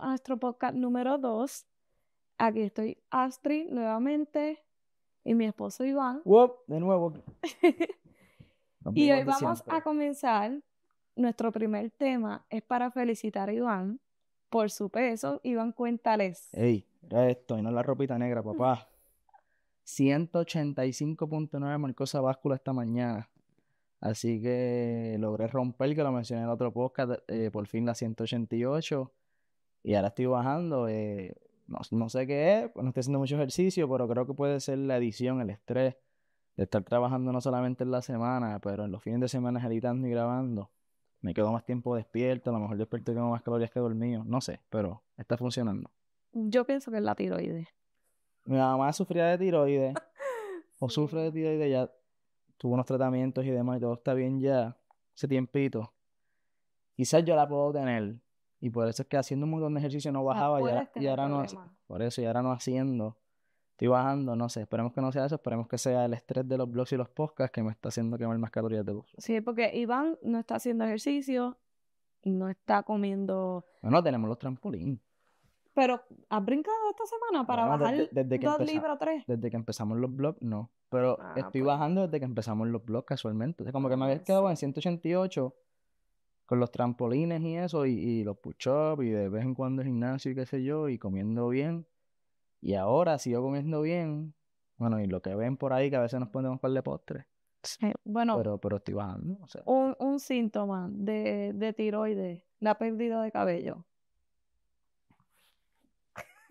A nuestro podcast número 2. Aquí estoy Astrid nuevamente y mi esposo Iván. De nuevo. Y hoy vamos siempre. a comenzar. Nuestro primer tema es para felicitar a Iván por su peso. Iván, cuéntales. Ey, mira esto, y no la ropita negra, papá. 185.9 marcó esa báscula esta mañana. Así que logré romper, que lo mencioné en el otro podcast, eh, por fin la 188. Y ahora estoy bajando. eh, no, no sé qué es, pues no estoy haciendo mucho ejercicio, pero creo que puede ser la edición, el estrés de estar trabajando no solamente en la semana, pero en los fines de semana editando y grabando. Me quedo más tiempo despierto, a lo mejor despierto y tengo más calorías que dormido, no sé, pero está funcionando. Yo pienso que es la tiroides. Mi mamá sufría de tiroides, o sufre de tiroides, ya tuvo unos tratamientos y demás, y todo está bien ya, hace tiempito. Quizás yo la puedo tener, y por eso es que haciendo un montón de ejercicio no bajaba, y ahora, y ahora no, por eso, y ahora no haciendo, estoy bajando, no sé, esperemos que no sea eso, esperemos que sea el estrés de los blogs y los podcasts que me está haciendo quemar más calorías de uso. Sí, porque Iván no está haciendo ejercicio, no está comiendo. Bueno, tenemos los trampolín. Pero, ¿has brincado esta semana para Bueno, bajar desde- desde que dos libras tres? Desde que empezamos los blogs, no. Pero Ah, estoy pues. bajando desde que empezamos los blogs casualmente. Como que me Ah, había quedado sí. en 188 con los trampolines y eso, y, y los push-ups, y de vez en cuando gimnasio y qué sé yo, y comiendo bien. Y ahora sigo comiendo bien. Bueno, y lo que ven por ahí, que a veces nos ponemos par de postres. Bueno, Pero, pero estoy bajando. O sea, un, un síntoma de, de tiroides, la pérdida de cabello.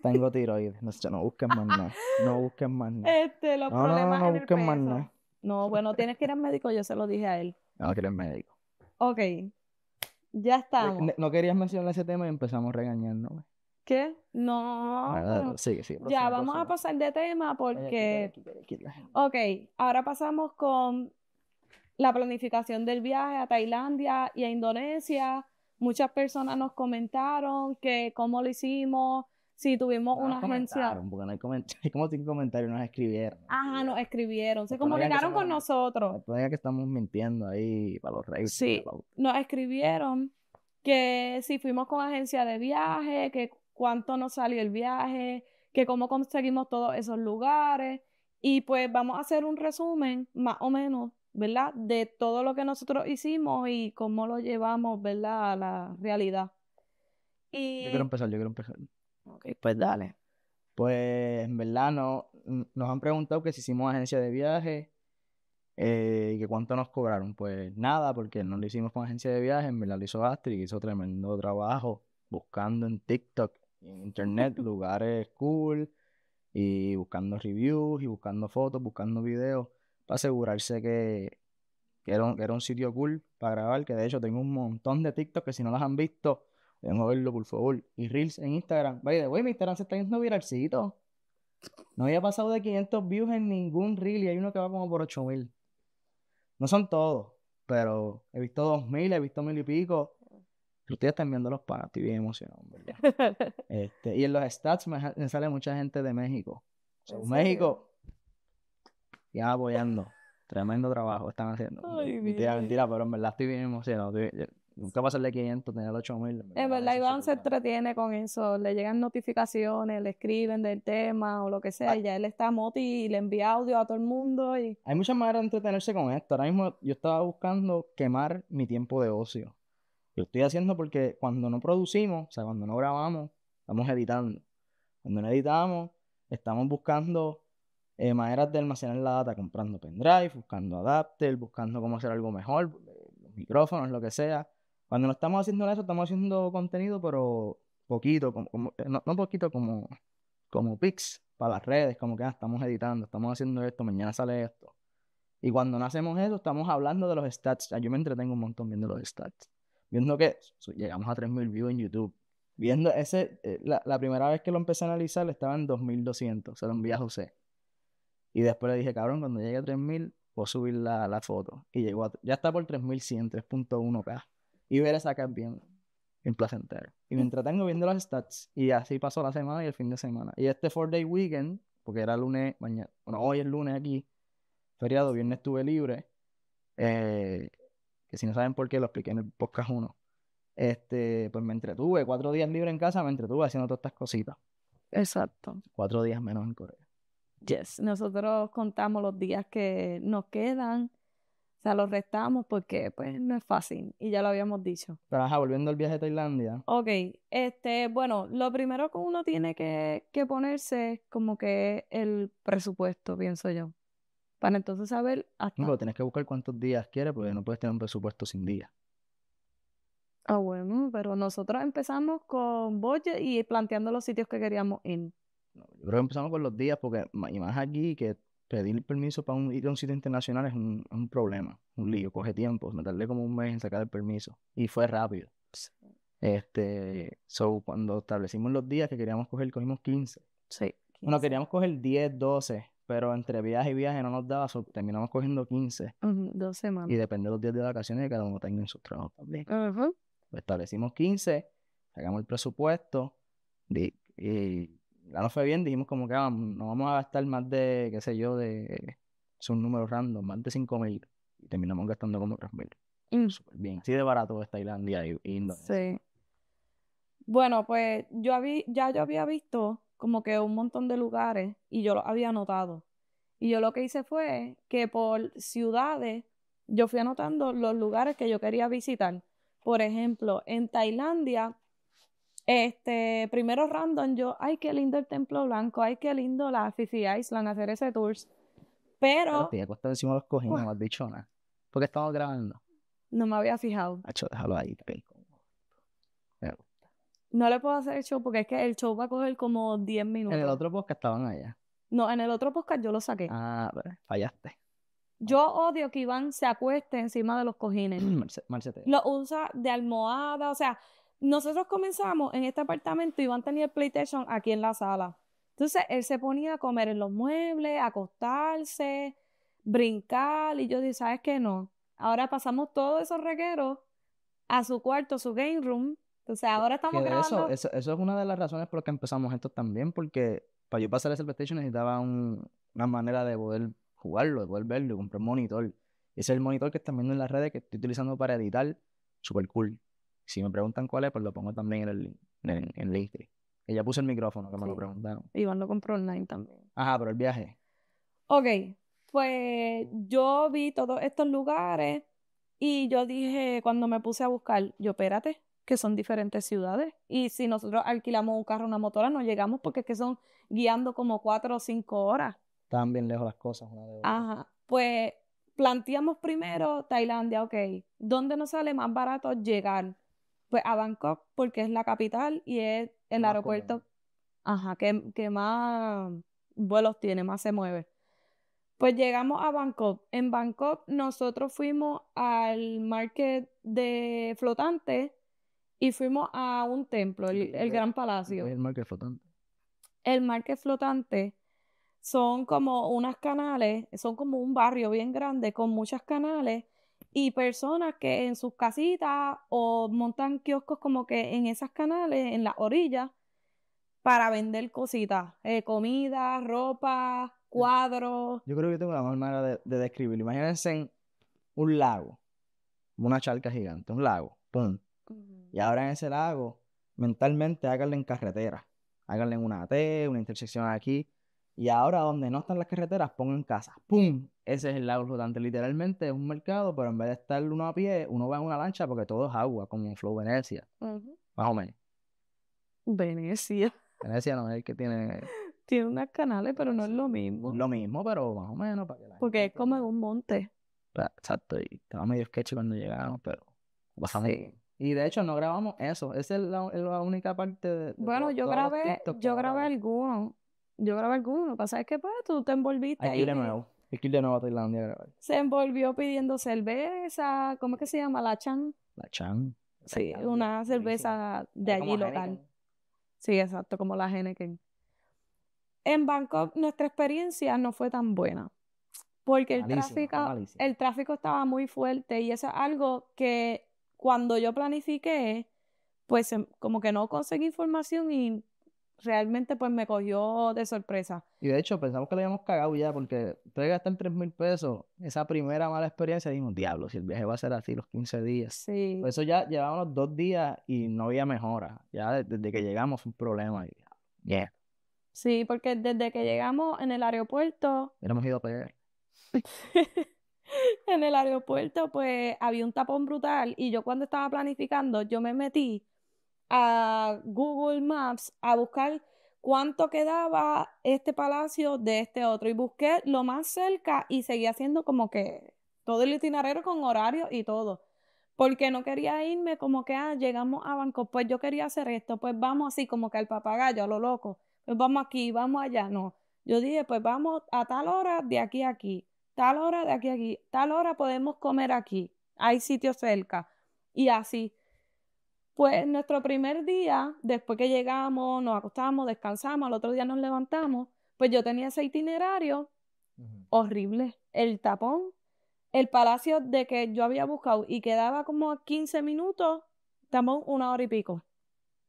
tengo tiroides. No, no busquen más nada. No busquen más nada. Este, los No, no, no, problemas no en el busquen más nada. No, bueno, tienes que ir al médico, yo se lo dije a él. No, que eres médico. Ok, ya estamos. Ne- No querías mencionar ese tema y empezamos regañándome. ¿Qué? No, sigue, ya vamos a pasar de tema porque, ok, ahora pasamos con la planificación del viaje a Tailandia y a Indonesia. Muchas personas nos comentaron que cómo lo hicimos, si tuvimos No una agencia. porque no hay comentarios. Hay como cinco comentarios, nos escribieron. Ajá, nos escribieron, se comunicaron con nosotros. Digan que estamos mintiendo ahí para los reyes. Sí. Nos escribieron que si fuimos con agencia de viaje, que cuánto nos salió el viaje, que cómo conseguimos todos esos lugares. Y pues vamos a hacer un resumen, más o menos, ¿verdad? De todo lo que nosotros hicimos y cómo lo llevamos, ¿verdad? A la realidad. Y... Yo quiero empezar, yo quiero empezar. Ok, pues dale. Pues en verdad no, nos han preguntado que si hicimos agencia de viaje eh, y que cuánto nos cobraron. Pues nada, porque no lo hicimos con agencia de viaje, en verdad lo hizo Astrid, que hizo tremendo trabajo buscando en TikTok en internet lugares cool y buscando reviews y buscando fotos, buscando videos para asegurarse que, que era un, que era un sitio cool para grabar, que de hecho tengo un montón de TikTok que si no las han visto, deben verlo por favor. Y Reels en Instagram. The way, mi Instagram se está yendo viralcito. No había pasado de 500 views en ningún reel y hay uno que va como por 8000. No son todos, pero he visto 2000, he visto mil y pico. Ustedes están viendo los pagas, estoy bien emocionado, en ¿verdad? Este, y en los stats me, sale mucha gente de México. So, ¿En México, ya apoyando. Tremendo trabajo están haciendo. Ay, mentira, mentira, pero en verdad estoy bien emocionado. estoy- nunca pasarle 500, tener 8000. En verdad, Iván se entretiene con eso. Le llegan notificaciones, le escriben del tema o lo que sea. Ah. Y ya él está moti y le envía audio a todo el mundo. Y Hay muchas maneras de entretenerse con esto. Ahora mismo yo estaba buscando quemar mi tiempo de ocio. Lo estoy haciendo porque cuando no producimos, o sea, cuando no grabamos, estamos editando. Cuando no editamos, estamos buscando eh, maneras de almacenar la data, comprando pendrive, buscando adapter, buscando cómo hacer algo mejor, eh, los micrófonos, lo que sea. Cuando no estamos haciendo eso, estamos haciendo contenido, pero poquito, como, eh, no, poquito, como, como pics para las redes, como que ah, estamos editando, estamos haciendo esto, mañana sale esto. Y cuando no hacemos eso, estamos hablando de los stats. Yo me entretengo un montón viendo los stats. Viendo que llegamos a 3.000 views en YouTube. Viendo ese, eh, la, la primera vez que lo empecé a analizar estaba en 2.200. Se lo envié a José. Y después le dije, cabrón, cuando llegue a 3.000, puedo subir la, la foto. Y llegó a, ya está por 3.100, 3.1K. Y ver esa es bien, bien placentero. Y me entretengo viendo los stats. Y así pasó la semana y el fin de semana. Y este 4-day weekend, porque era lunes, mañana, bueno, hoy es lunes aquí, feriado, viernes estuve libre. eh, que si no saben por qué, lo expliqué en el podcast 1. este, pues me entretuve, cuatro días libre en casa, me entretuve haciendo todas estas cositas. Exacto. Cuatro días menos en Corea. Yes. Nosotros contamos los días que nos quedan. O sea, los restamos porque, pues, no es fácil. Y ya lo habíamos dicho. Pero ajá, volviendo al viaje a Tailandia. Ok. Este, bueno, lo primero que uno tiene que, que ponerse es como que el presupuesto, pienso yo. Para entonces saber hasta... No, pero tienes que buscar cuántos días quieres porque no puedes tener un presupuesto sin días. Ah, bueno, pero nosotros empezamos con budget y planteando los sitios que queríamos ir. No, yo creo que empezamos con los días porque, y más aquí, que pedir permiso para un- ir a un sitio internacional es un, problema, un lío, coge tiempo. Me tardé como un mes en sacar el permiso y fue rápido. Este, so, cuando establecimos los días que queríamos coger, cogimos 15. Sí. Bueno, 15. queríamos coger 10, 12, pero entre viaje y viaje no nos daba, so, terminamos cogiendo 15. Ujú, dos semanas. Y depende de los días de vacaciones que cada uno tenga en sus trabajos también. Pues establecimos 15, sacamos el presupuesto y ya nos fue bien, dijimos como que ah, no vamos a gastar más de, qué sé yo, de, son números random, más de 5 mil y terminamos gastando como 3 mil. Mm, Súper bien. Así de barato es Tailandia y, y Indonesia. Sí. Bueno, pues yo había, ya yo había visto como que un montón de lugares y yo los había anotado. Y yo lo que hice fue que por ciudades yo fui anotando los lugares que yo quería visitar. Por ejemplo, en Tailandia, este, primero random, yo, ay, qué lindo el Templo Blanco, ay, qué lindo la Fifi Island, hacer ese tours. Pero Te acostado encima de los cojines, dicho nada. Porque estamos grabando. no me había fijado. Hacho, déjalo ahí. que- Me gusta. No le puedo hacer el show porque es que el show va a coger como 10 minutos. En el otro podcast estaban allá. No, en el otro podcast yo lo saqué. Ah, pero fallaste. Yo odio que Iván se acueste encima de los cojines. Marce, Marce te- Lo usa de almohada, o sea, nosotros comenzamos en este apartamento, Iván tenía el PlayStation aquí en la sala. Entonces él se ponía a comer en los muebles, acostarse, brincar, y yo dije, ¿sabes qué? No. Ahora pasamos todos esos regueros a su cuarto, su game room. Entonces ahora estamos de eso, grabando. eso, eso es una de las razones por las que empezamos esto también, porque para yo pasar ese PlayStation necesitaba un- una manera de poder jugarlo, de poder verlo, compré un monitor. Ese es el monitor que están viendo en las redes que estoy utilizando para editar, super cool. Si me preguntan cuál es, pues lo pongo también en el link, en, en Linktree. Que ya puse el micrófono, que me lo preguntaron. Iván lo compró online también. Ajá, pero el viaje. Ok, pues yo vi todos estos lugares y yo dije, cuando me puse a buscar, yo, espérate, que son diferentes ciudades. Y si nosotros alquilamos un carro, una motora, no llegamos porque es que son guiando como cuatro o cinco horas. Estaban bien lejos las cosas una de otra. Ajá, pues planteamos primero Tailandia, ok. ¿Dónde nos sale más barato llegar? Pues a Bangkok, porque es la capital y es el Más aeropuerto, ajá, que, que más vuelos tiene, más se mueve. Pues llegamos a Bangkok. En Bangkok nosotros fuimos al market de flotantes y fuimos a un templo, el, el Gran Palacio. El market flotante. El market flotante son como unas canales, son como un barrio bien grande con muchas canales y personas que en sus casitas o montan kioscos como que en esas canales, en las orillas, para vender cositas, eh, comida, ropa, cuadros. Yo creo que tengo la mejor manera de, de describirlo. Imagínense en un lago, una charca gigante, un lago, pum. Y ahora en ese lago, mentalmente háganle en carretera. Háganle en una T, una intersección aquí. Y ahora donde no están las carreteras, pongan casas. ¡Pum! Ese es el lago flotante. Literalmente es un mercado, pero en vez de estar uno a pie, uno va en una lancha porque todo es agua, como Flow Venecia. Más o menos. Venecia Venecia no es el que tiene tiene unas canales, pero no es lo mismo. lo mismo, pero más o menos para que la Porque es como en un monte. Exacto, y estaba medio sketchy cuando llegamos, pero. Sí. Y de hecho no grabamos eso. Esa es la, la única parte de, de Bueno, yo grabé, yo grabé. algunos. Yo grabé. Lo que pasa es que pues tú te envolviste Hay que ir de nuevo. Hay que ir de nuevo a Tailandia a grabar. Se envolvió pidiendo cerveza. ¿Cómo es que se llama? La Chan. La Chan. Sí, una cerveza de allí local. Heineken. Sí, exacto, como la Heineken. En Bangkok nuestra experiencia no fue tan buena. Porque el tráfico, el tráfico estaba muy fuerte y eso es algo que cuando yo planifiqué, pues em- como que no conseguí información y realmente pues me cogió de sorpresa. Y de hecho pensamos que lo habíamos cagado ya porque ustedes gastan 3 mil pesos, esa primera mala experiencia, dijimos, diablo, si el viaje va a ser así los 15 días. Sí. Por eso ya llevábamos dos días y no había mejora. Ya de- desde que llegamos fue un problema. Y, yeah, Sí, porque desde que llegamos en el aeropuerto, hubiéramos ido a pegar. en el aeropuerto pues había un tapón brutal y yo cuando estaba planificando, yo me metí a Google Maps a buscar cuánto quedaba este palacio de este otro y busqué lo más cerca y seguía haciendo como que todo el itinerario con horario y todo. Porque no quería irme como que, ah, llegamos a Bangkok, pues yo quería hacer esto, pues vamos así como que al papagayo, a lo loco, pues vamos aquí, vamos allá, no. Yo dije, pues vamos a tal hora de aquí a aquí, tal hora de aquí a aquí, tal hora podemos comer aquí, hay sitios cerca. Y así. Pues nuestro primer día, después que llegamos, nos acostamos, descansamos, al otro día nos levantamos, pues yo tenía ese itinerario horrible. El tapón, el palacio de que yo había buscado y quedaba como a 15 minutos, tapón una hora y pico.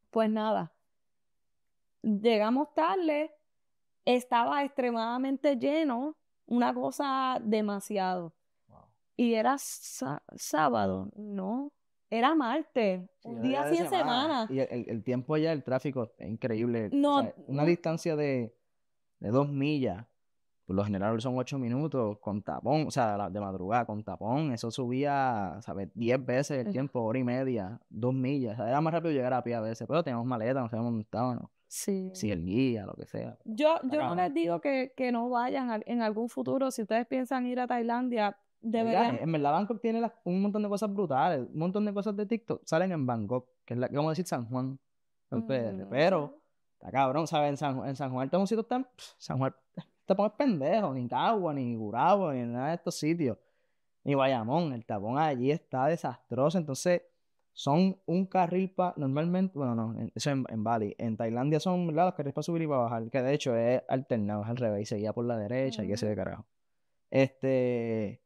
Pues nada, llegamos tarde, estaba extremadamente lleno, una cosa demasiado. Y era sá- sábado, no, era martes, Sí, un día así en semana. Y el, el- tiempo allá, el tráfico es increíble. O No, sea, una no. distancia de, de dos millas, por lo general son ocho minutos con tapón, o sea, de madrugada con tapón, eso subía, ¿sabes? Diez veces el Eh. tiempo, hora y media, dos millas. O sea, era más rápido llegar a pie a veces, pero teníamos maleta, no sabíamos dónde estábamos, Sí. si el guía, lo que sea. Yo, yo no les digo que, que no vayan en algún futuro. Si ustedes piensan ir a Tailandia, Deberían. viaje, En verdad, Bangkok tiene un montón de cosas brutales, un montón de cosas de TikTok salen en Bangkok, que es la, como decir San Juan, PR, Ujú. pero está cabrón, ¿sabes? En San, en San Juan estamos sitios tan, pff, San Juan, te pones pendejo, ni Cagua, ni Gurabo, ni nada de estos sitios, ni Bayamón, el tapón allí está desastroso, entonces son un carril para, normalmente, bueno, no, en- eso en, en Bali, en Tailandia son, ¿verdad? Los carriles para subir y para bajar, que de hecho es alternado, es al revés, y seguía por la derecha, y qué sé de carajo. Este,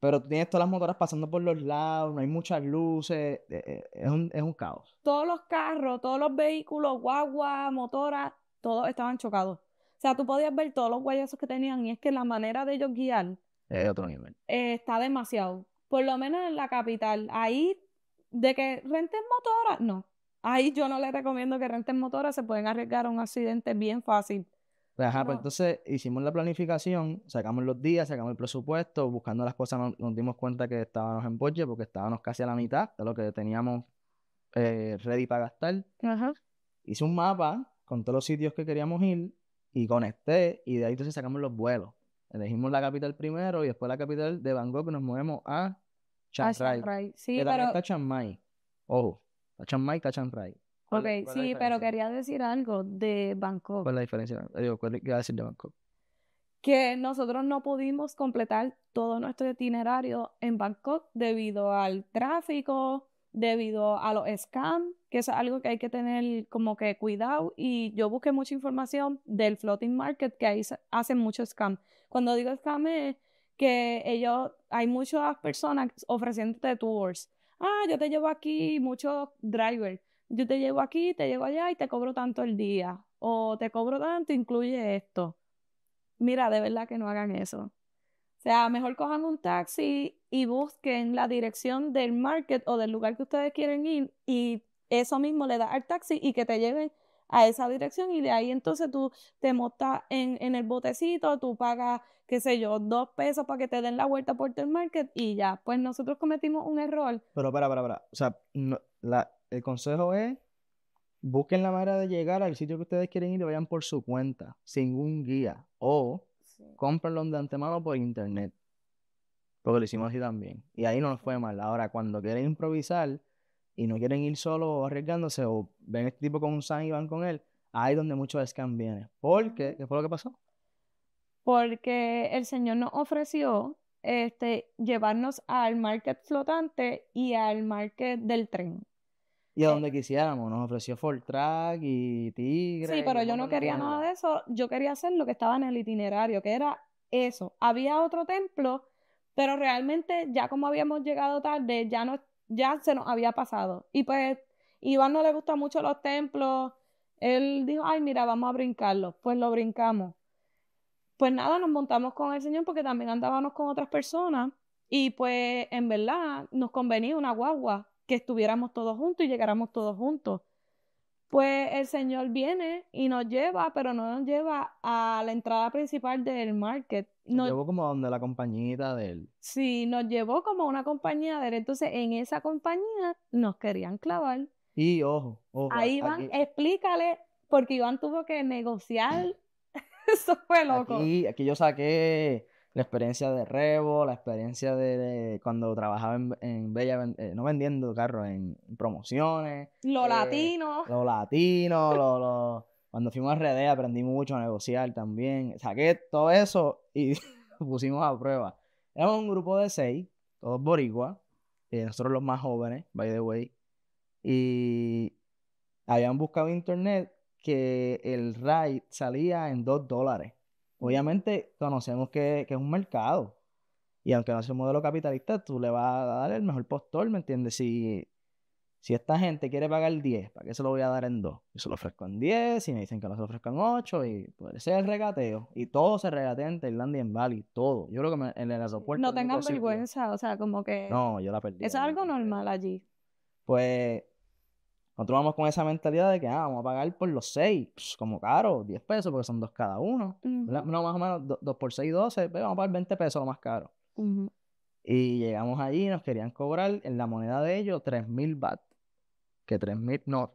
pero tú tienes todas las motoras pasando por los lados, no hay muchas luces, eh, eh, es un, es un caos. Todos los carros, todos los vehículos, guagua, motoras, todos estaban chocados. O sea, tú podías ver todos los guayazos que tenían y es que la manera de ellos guiar Es otro nivel. eh, está demasiado. Por lo menos en la capital. Ahí, de que renten motoras, no. Ahí yo no les recomiendo que renten motoras, se pueden arriesgar a un accidente bien fácil. Pues, ajá, pues entonces hicimos la planificación, sacamos los días, sacamos el presupuesto, buscando las cosas nos, nos dimos cuenta que estábamos en budget porque estábamos casi a la mitad de lo que teníamos eh, ready para gastar. Ajá. Hice un mapa con todos los sitios que queríamos ir y conecté y de ahí entonces sacamos los vuelos. Elegimos la capital primero y después la capital de Bangkok nos movemos a Chiang Rai. Sí, que pero, está Chiang Mai. Ojo, está Chiang Mai, está Chiang Rai. ¿Cuál ok, sí, pero quería decir algo de Bangkok. ¿Cuál es la diferencia? Digo, ¿cuál- ¿qué iba a decir de Bangkok? que nosotros no pudimos completar todo nuestro itinerario en Bangkok debido al tráfico, debido a los scams, que es algo que hay que tener como que cuidado. Y yo busqué mucha información del floating market, que ahí hacen muchos scam. Cuando digo scam es que ellos, hay muchas personas ofreciéndote tours. Ah, yo te llevo aquí, muchos drivers. Yo te llevo aquí, te llevo allá y te cobro tanto el día. O te cobro tanto, incluye esto. Mira, de verdad que no hagan eso. O sea, mejor cojan un taxi y busquen la dirección del market o del lugar que ustedes quieren ir y eso mismo le da al taxi y que te lleven a esa dirección y de ahí entonces tú te montas en, en el botecito, tú pagas, qué sé yo, dos pesos para que te den la vuelta por el market y ya. Pues nosotros cometimos un error. Pero para, para, para. O sea, la, el consejo es busquen la manera de llegar al sitio que ustedes quieren ir y vayan por su cuenta, sin un guía. O cómprenlo de antemano por internet. Porque lo hicimos así también. Y ahí no nos fue mal. Ahora, cuando quieren improvisar y no quieren ir solo arriesgándose o ven este tipo con un sign y van con él, ahí es donde mucho scam viene. Porque, ¿qué fue lo que pasó? porque el Señor nos ofreció este, llevarnos al market flotante y al market del tren. Y a Eh. donde quisiéramos, nos ofreció Ford Track y Tigre. Sí, pero yo no quería mierda. nada de eso, yo quería hacer lo que estaba en el itinerario, que era eso. Había otro templo, pero realmente ya como habíamos llegado tarde, ya no, ya se nos había pasado. Y pues Iván no le gustan mucho los templos, Él dijo, ay, mira, vamos a brincarlo. Pues lo brincamos. Pues nada, nos montamos con el Señor porque también andábamos con otras personas y pues en verdad nos convenía una guagua que estuviéramos todos juntos y llegáramos todos juntos. Pues el Señor viene y nos lleva, pero no nos lleva a la entrada principal del market. Nos Nos, llevó como donde la compañita de él. sí, nos llevó como a una compañía de él. Entonces, en esa compañía nos querían clavar. Y ojo, ojo. Ahí aquí- Iván, explícale, porque Iván tuvo que negociar. Eso fue loco. Aquí, aquí yo saqué la experiencia de Revo, la experiencia de, de cuando trabajaba en, en Bella, eh, no vendiendo carros, en, promociones, Lo eh, latino. los latinos, lo- lo- cuando fuimos a RD aprendí mucho a negociar también. Saqué todo eso y lo pusimos a prueba. Éramos un grupo de seis, todos boricuas, eh, nosotros los más jóvenes, by the way, y habían buscado en internet que el ride salía en 2 dólares. Obviamente conocemos que, que es un mercado. Y aunque no sea un modelo capitalista, tú le vas a dar el mejor postor, ¿me entiendes? Si, si esta gente quiere pagar 10, ¿para qué se lo voy a dar en 2? Yo se lo ofrezco en 10, y me dicen que no se lo ofrezco en 8, y puede ser el regateo. Y todo se regatea en Tailandia y en Bali, todo. Yo creo que me- en el aeropuerto. No tengan vergüenza, o sea, como que No, yo la perdí. eso es algo normal allí. Pues nosotros vamos con esa mentalidad de que ah, vamos a pagar por los 6, como caro, 10 pesos, porque son dos cada uno. No, más o menos 2 por 6, 12, pues vamos a pagar 20 pesos lo más caro. Y llegamos allí y nos querían cobrar en la moneda de ellos 3000 baht. Que 3000, no,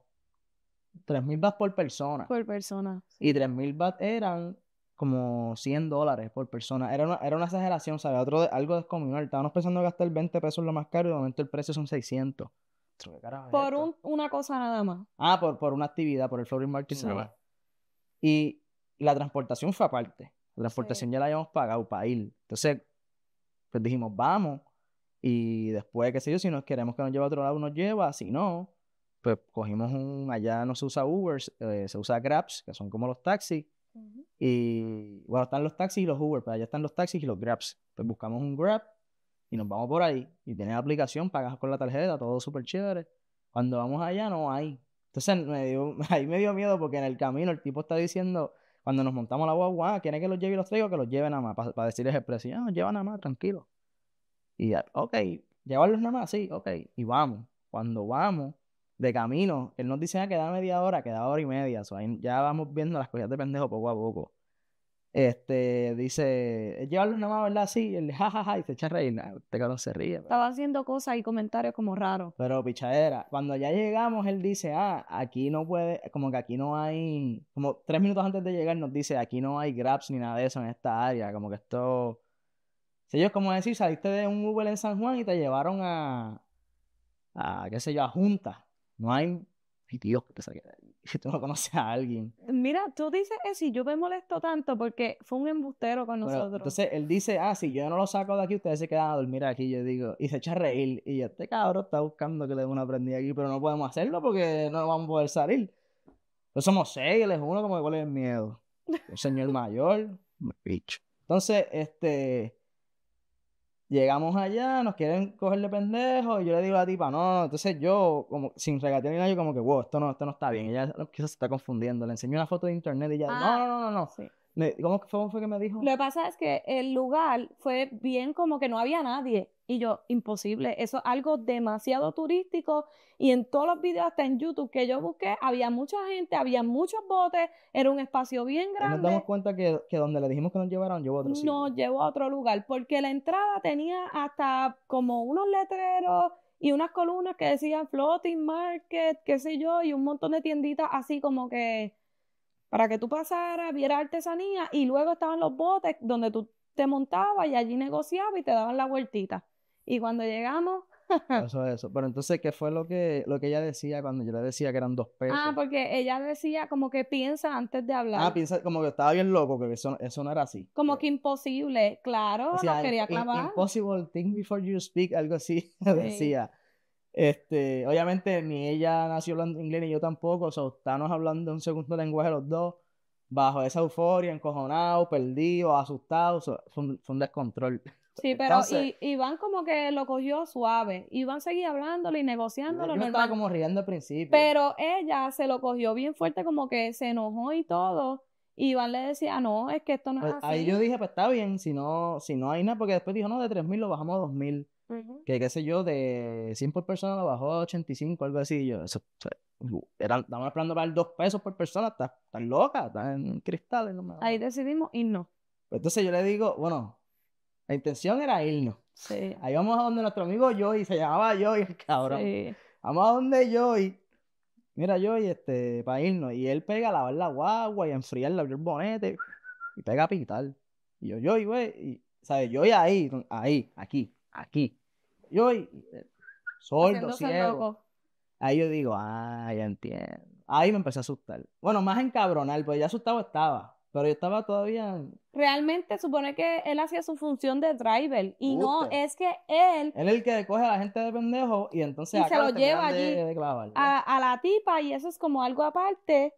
3000 baht por persona. Por persona. sí. Y 3000 baht eran como 100 dólares por persona. Era una, era una exageración, ¿sabes? Otro, de- algo descomunal. Estábamos pensando en gastar 20 pesos lo más caro y de momento el precio son 600. ¿Qué carajo es Por un- una cosa nada más. Ah, por, por una actividad, por el Floating Market Sí. Y la transportación fue aparte. La transportación Sí. ya la habíamos pagado para ir. Entonces, pues dijimos, vamos. Y después, qué sé yo, si nos queremos que nos lleve a otro lado, nos lleva. Si no, pues cogimos un. Allá no se usa Uber, eh, se usa Grabs, que son como los taxis. Y bueno, están los taxis y los Uber, pero allá están los taxis y los Grabs. Pues buscamos un Grab y nos vamos por ahí. Y tiene aplicación, pagas con la tarjeta, todo súper chévere. Cuando vamos allá no hay. Entonces me dio, ahí me dio miedo porque en el camino el tipo está diciendo, cuando nos montamos la guagua, ah, ¿quieren que los lleve y los traigo? Que los lleven nada más, para decirles el precio. Ah, nos llevan nada más, tranquilo. Y ya, ok, llevarlos nada más, sí, ok. Y vamos. Cuando vamos, de camino, él nos dice ah, que da media hora, que da hora y media. Ya vamos viendo las cosas de pendejo poco a poco. Este, dice, llevarlos nada más, ¿verdad? Sí, el jajaja, y se echa a reír. Nah, este cabrón se ríe. pero- Estaba haciendo cosas y comentarios como raros. pero pichadera, cuando ya llegamos, él dice, ah, aquí no puede, como que aquí no hay, como tres minutos antes de llegar nos dice, aquí no hay grabs ni nada de eso en esta área, como que esto, yo, es como decir, saliste de un Uber en San Juan y te llevaron a, a qué sé yo, a Junta, no hay, ay Dios, que te de ahí, si tú no conoces a alguien. Mira, tú dices eso y yo me molesto tanto porque fue un embustero con nosotros. entonces él dice, ah, si yo no lo saco de aquí, ustedes se quedan a dormir aquí, yo digo, y se echa a reír, y yo, este cabrón está buscando que le dé una prendida aquí, pero no podemos hacerlo porque no vamos a poder salir. Pues somos seis, él es uno, como que cuál es el miedo. Un señor mayor, bicho. Entonces, este, llegamos allá, nos quieren cogerle pendejo, y yo le digo a la tipa, no, no, entonces yo, como, sin regatear ni nada, yo como que, wow, esto no, esto no está bien, ella quizás se está confundiendo, le enseño una foto de internet y ella, no, Ah, no, no, no, no, Sí. ¿Cómo fue, que me dijo? Lo que pasa es que el lugar fue bien como que no había nadie. Y yo, imposible. Eso es algo demasiado turístico. Y en todos los videos, hasta en YouTube que yo busqué, había mucha gente, había muchos botes, era un espacio bien Ahí nos damos grande. cuenta que, que donde le dijimos que nos llevaron, llevó a otro sitio. Nos llevó a otro lugar, porque la entrada tenía hasta como unos letreros y unas columnas que decían floating market, qué sé yo, y un montón de tienditas así como que para que tú pasaras, vieras artesanía, y luego estaban los botes donde tú te montabas y allí negociabas y te daban la vueltita. Y cuando llegamos, Eso, eso. Pero entonces, ¿qué fue lo que, lo que ella decía cuando yo le decía que eran dos pesos? ah, porque ella decía como que piensa antes de hablar. Ah, piensa como que estaba bien loco, que eso, eso no era así. como que imposible, claro, nos quería "In- clavar. Impossible, think before you speak, algo así decía. Este, obviamente ni ella nació hablando inglés ni yo tampoco, o sea, estábamos hablando un segundo lenguaje los dos, bajo esa euforia, encojonados, perdidos, asustados, so, fue, un, fue un descontrol. Sí, pero Entonces- I- Iván como que lo cogió suave. Iván seguía hablándolo y negociándolo Yo normal. estaba como riendo al principio. Pero ella se lo cogió bien fuerte, como que se enojó y todo. Y Iván le decía, no, es que esto no es Pues, así. ahí yo dije, pues está bien, si no, si no hay nada, porque después dijo, no, de 3.000 lo bajamos a 2.000. Que qué sé yo, de 100 por persona lo bajó a 85, algo así. yo, eso, o sea, eran, estamos esperando pagar 2 pesos por persona, estás loca, estás en cristales. No me Ahí decidimos irnos. Pues entonces yo le digo, bueno, la intención era irnos. Sí. Ahí vamos a donde nuestro amigo Joey, se llamaba Joey, el cabrón. sí. Vamos a donde Joey. Mira, Joey, este, para irnos. Y él pega a lavar la guagua y a enfriarla, abrir el bonete. Y pega a pitar. Y yo, Joey, güey. Y, ¿sabes? Joey ahí, ahí, aquí, aquí. Joey, eh, sordo, ciego. Ahí yo digo, ah, ya entiendo. Ahí me empecé a asustar. Bueno, más encabronar, pues ya asustado estaba. Pero yo estaba todavía. Realmente supone que él hacía su función de driver. Y no, es que él Él es el que coge a la gente de pendejo y entonces Y se lo lleva allí de clavar, ¿ves? a, a la tipa y eso es como algo aparte.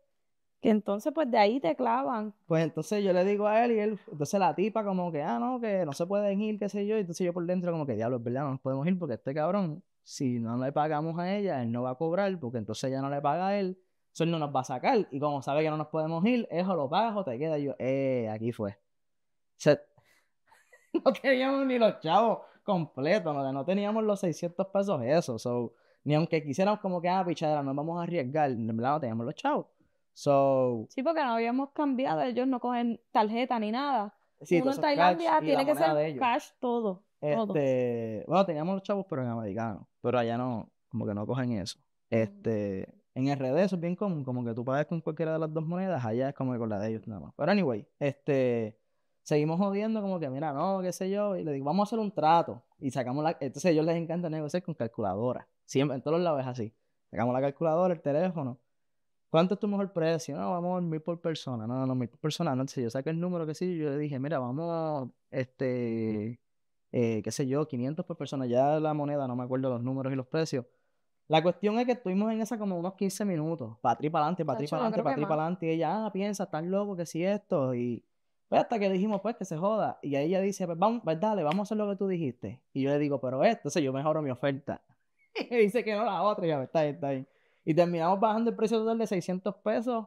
Entonces pues de ahí te clavan. Pues entonces yo le digo a él y él, entonces la tipa como que, ah, no, que no se pueden ir, qué sé yo. Y entonces yo por dentro como que, diablo, es verdad, no nos podemos ir porque este cabrón, si no le pagamos a ella, él no va a cobrar porque entonces ella no le paga a él, eso él no nos va a sacar. Y como sabe que no nos podemos ir, eso lo pagas o te queda. Yo, eh, aquí fue. No teníamos ni los chavos completos, no, teníamos los 600 pesos eso. So, ni aunque quisiéramos como que, ah, pichadera, nos vamos a arriesgar, no teníamos los chavos. So, Sí, porque no habíamos cambiado. Ellos no cogen tarjeta ni nada. sí, Uno en Tailandia tiene que ser cash todo. todo. Este, bueno, teníamos los chavos, pero en americano. Pero allá no, como que no cogen eso. Este, en RD eso es bien común, como que tú pagas con cualquiera de las dos monedas, allá es como que con la de ellos nada más. Pero anyway, este, seguimos jodiendo como que, mira, no, qué sé yo, y le digo, vamos a hacer un trato. Y sacamos la, entonces a ellos les encanta negociar con calculadora. Siempre, en todos los lados es así. Sacamos la calculadora, el teléfono. ¿Cuánto es tu mejor precio? No, vamos a mil por persona. No, no, mil por persona. No, entonces yo saqué el número que sí, yo le dije, mira, vamos, este, eh, qué sé yo, 500 por persona. Ya la moneda, no me acuerdo los números y los precios. La cuestión es que estuvimos en esa como unos 15 minutos. Para atrás para adelante, para atrás para adelante, para atrás para adelante. Y ella, ah, piensa, estás loco, que si esto. Y pues hasta que dijimos, pues, que se joda. Y ahí ella dice, pues, vamos, pues dale, vamos a hacer lo que tú dijiste. Y yo le digo, pero esto, entonces yo mejoro mi oferta. Y dice que no la otra, y ya, está está bien. Y terminamos bajando el precio total de 600 pesos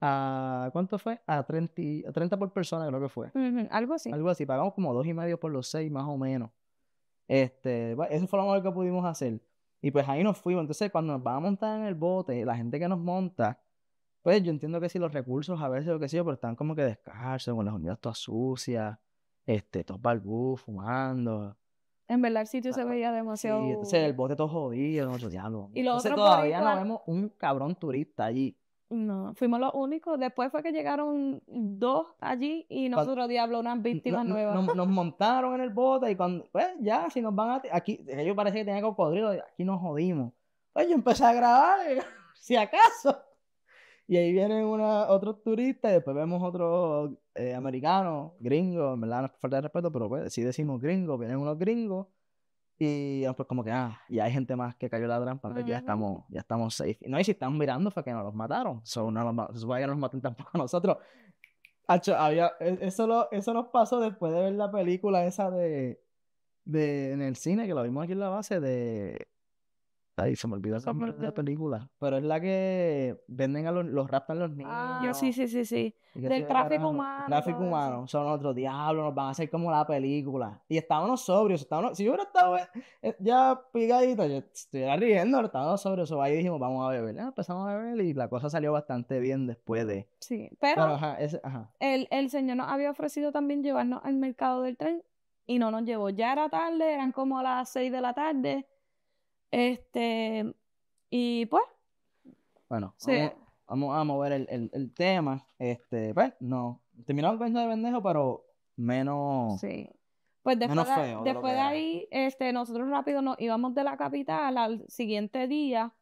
a, ¿cuánto fue? A 30, y- a 30 por persona, creo que fue. Algo así. Algo así, pagamos como dos y medio por los seis, más o menos. Este, eso fue lo mejor que pudimos hacer. Y pues ahí nos fuimos. Entonces, cuando nos van a montar en el bote, la gente que nos monta, pues yo entiendo que sí, los recursos a veces, lo que sea, pero están como que descalzos, con las unidades todas sucias, este, todos barbú, fumando. En verdad el sitio se veía Sí, demasiado... entonces el bote todo jodido, nosotros diablo. Y los Entonces otros todavía no vemos un cabrón turista allí. No, fuimos los únicos. Después fue que llegaron dos allí y nosotros, diablo, unas víctimas No- no- nuevas. Nos, nos montaron en el bote y cuando, pues ya, si nos van a... Aquí, yo parecía que tenía cocodrilo, aquí nos jodimos. Pues yo empecé a grabar, si acaso. Y ahí vienen una, otros turistas y después vemos otros eh, americanos, gringos, en verdad no es falta de respeto, pero pues sí decimos gringos, vienen unos gringos y pues como que, ah, ya hay gente más que cayó la trampa, pues ya estamos, ya estamos safe. Y no, y si están mirando fue que nos los mataron, so, no se supone que no nos maten tampoco a nosotros. Hacho, había, e- eso, lo- eso nos pasó después de ver la película esa de, de en el cine, que lo vimos aquí en la base, de... Ay, se me olvidó la película. Pero es la que venden a los, los raptan los niños. Ah, sí, sí, sí, sí. Del tráfico humano, Tráfico humano. Son otros diablos, nos van a hacer como la película. Y estábamos sobrios. Estábamos, si yo hubiera estado eh, eh, ya pigadito, yo estuviera riendo, estábamos sobrios. So, ahí dijimos, vamos a beber. Ah, empezamos a beber y la cosa salió bastante bien después de... Sí, Pero, pero ajá, ese- ajá. el, el señor nos había ofrecido también llevarnos al mercado del tren y no nos llevó. Ya era tarde, eran como las 6 de la tarde. Este, y pues, Bueno, Sí. vamos, vamos a mover el, el, el tema. Este, pues, no. Terminamos con de pendejo, pero menos... sí. Pues después, Menos feo de después de ahí, este, nosotros rápido nos íbamos de la capital al siguiente día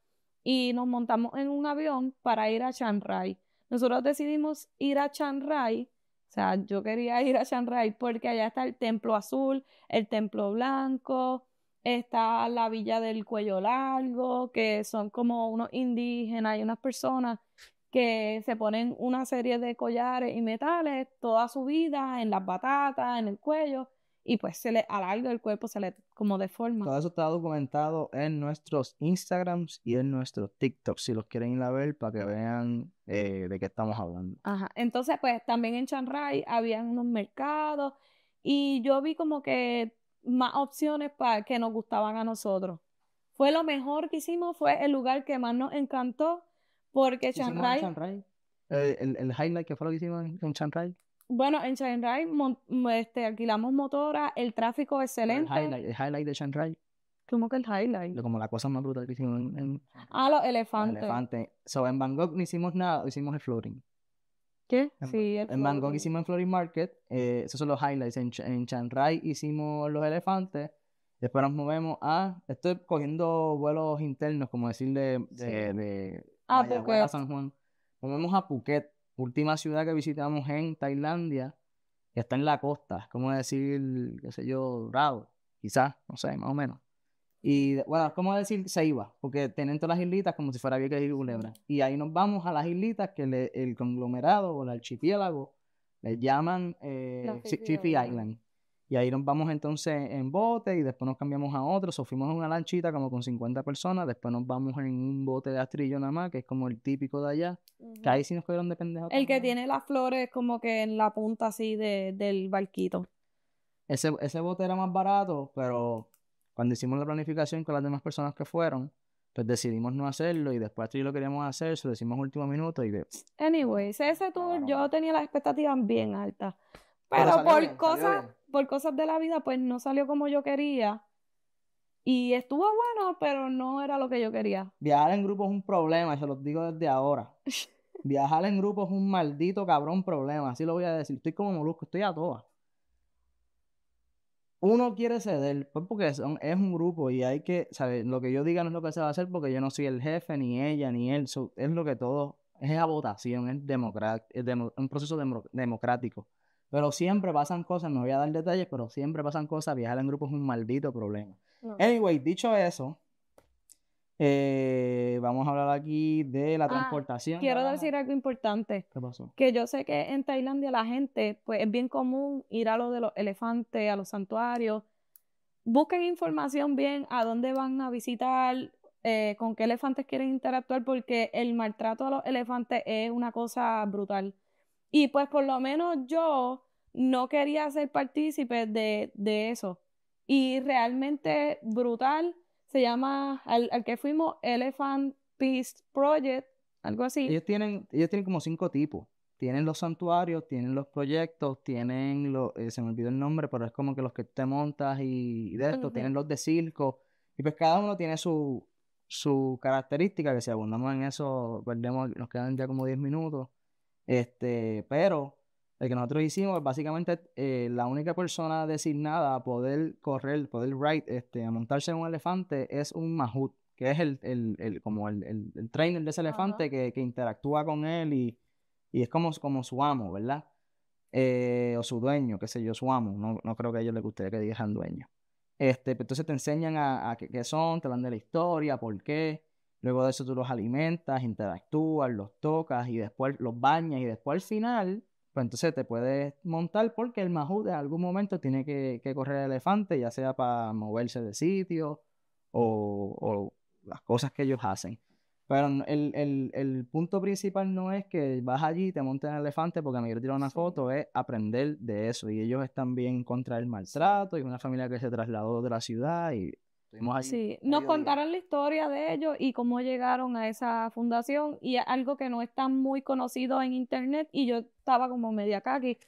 y nos montamos en un avión para ir a Chiang Rai. Nosotros decidimos ir a Chiang Rai, o sea, yo quería ir a Chiang Rai porque allá está el Templo Azul, el Templo Blanco, está la Villa del Cuello Largo, que son como unos indígenas y unas personas que se ponen una serie de collares y metales toda su vida en las batatas, en el cuello, y pues se le alarga el cuerpo, se le como deforma. Todo eso está documentado en nuestros Instagrams y en nuestros TikToks, si los quieren ir a ver para que vean eh, de qué estamos hablando. Ajá. Entonces, pues también en Chiang Rai habían unos mercados y yo vi como que más opciones para que nos gustaban a nosotros. Fue lo mejor que hicimos, fue el lugar que más nos encantó porque Rai. Eh, el, el highlight que fue lo que hicimos en Rai. bueno, en mon- este, alquilamos motora, el tráfico El excelente. highlight, el highlight de Chiang Rai. ¿Cómo que el highlight? Como la cosa más brutal que hicimos en, en Ah, los el elefantes. elefante. So, en Bangkok no hicimos nada, hicimos el floating. ¿Qué? En, Sí, el en Bangkok hicimos el floating market. eh, esos son los highlights. En, Ch- en Chiang Rai hicimos los elefantes. Después nos movemos a. Estoy cogiendo vuelos internos, como decirle, de, Sí. de A Mayagüez a. San Juan. Nos movemos a Phuket, última ciudad que visitamos en Tailandia, que está en la costa. Es como decir, qué sé yo, Dorado, quizás, no sé, más o menos. Y bueno, es como decir Ceiba, porque tienen todas las islitas como si fuera Vieques y Culebra. Y ahí nos vamos a las islitas que le- el conglomerado o el archipiélago le llaman eh, Fifi Island. Y ahí nos vamos entonces en bote y después nos cambiamos a otro. O fuimos en una lanchita como con 50 personas. Después nos vamos en un bote de astrillo nada más, que es como el típico de allá. Que ahí sí nos cogieron de pendejos. El que tiene las flores como que en la punta así de, del barquito. Ese, ese bote era más barato, pero cuando hicimos la planificación con las demás personas que fueron, pues decidimos no hacerlo y después sí lo queríamos hacer, se lo hicimos último minuto y de... Anyways, ese tour yo tenía las expectativas bien altas. Pero por bien, cosas, por cosas de la vida, pues no salió como yo quería. Y estuvo bueno, pero no era lo que yo quería. Viajar en grupo es un problema, y se los digo desde ahora. Viajar en grupo es un maldito cabrón problema, así lo voy a decir. Estoy como molusco, estoy a todas. Uno quiere ceder, pues porque son- es un grupo y hay que, ¿sabes? Lo que yo diga no es lo que se va a hacer porque yo no soy el jefe, ni ella, ni él. so- es lo que todo, es a votación, es, es demo- un proceso demo- democrático. Pero siempre pasan cosas, no voy a dar detalles, pero siempre pasan cosas. Viajar en grupo es un maldito problema. Anyway, dicho eso, eh, vamos a hablar aquí de la Ah, transportación. Quiero decir algo importante. ¿Qué pasó? Que yo sé que en Tailandia la gente, pues es bien común ir a lo de los elefantes, a los santuarios. Busquen información bien a dónde van a visitar, eh, con qué elefantes quieren interactuar, porque el maltrato a los elefantes es una cosa brutal. Y pues por lo menos yo no quería ser partícipe de, de eso. Y realmente brutal. Se llama, al, al que fuimos, Elephant Peace Project, algo así. Ellos tienen, ellos tienen como cinco tipos. Tienen los santuarios, tienen los proyectos, tienen los, eh, se me olvidó el nombre, pero es como que los que te montas y, y de esto, tienen los de circo. Y pues cada uno tiene su, su característica, que si abundamos en eso, perdemos, nos quedan ya como 10 minutos. Este, pero el que nosotros hicimos, básicamente, eh, la única persona designada a poder correr, poder ride, este, a montarse en un elefante es un mahut, que es el, el, el- como el, el, el trainer de ese elefante que, que interactúa con él y, y es como, como su amo, ¿verdad? Eh, o su dueño, qué sé yo, su amo. No, no creo que a ellos les guste que digan dueño. Este, pues, entonces te enseñan a, a qué, qué son, te hablan de la historia, por qué. Luego de eso tú los alimentas, interactúas, los tocas y después los bañas y después al final, pues entonces te puedes montar porque el mahut en algún momento tiene que, que correr el elefante, ya sea para moverse de sitio o, o las cosas que ellos hacen. Pero el, el, el punto principal no es que vas allí y te montes en el elefante porque me quiero tirar una foto, es aprender de eso. Y ellos están bien contra el maltrato y una familia que se trasladó de la ciudad y estuvimos. Sí, nos día. contaron la historia de ellos y cómo llegaron a esa fundación y es algo que no está muy conocido en internet y yo estaba como media caqui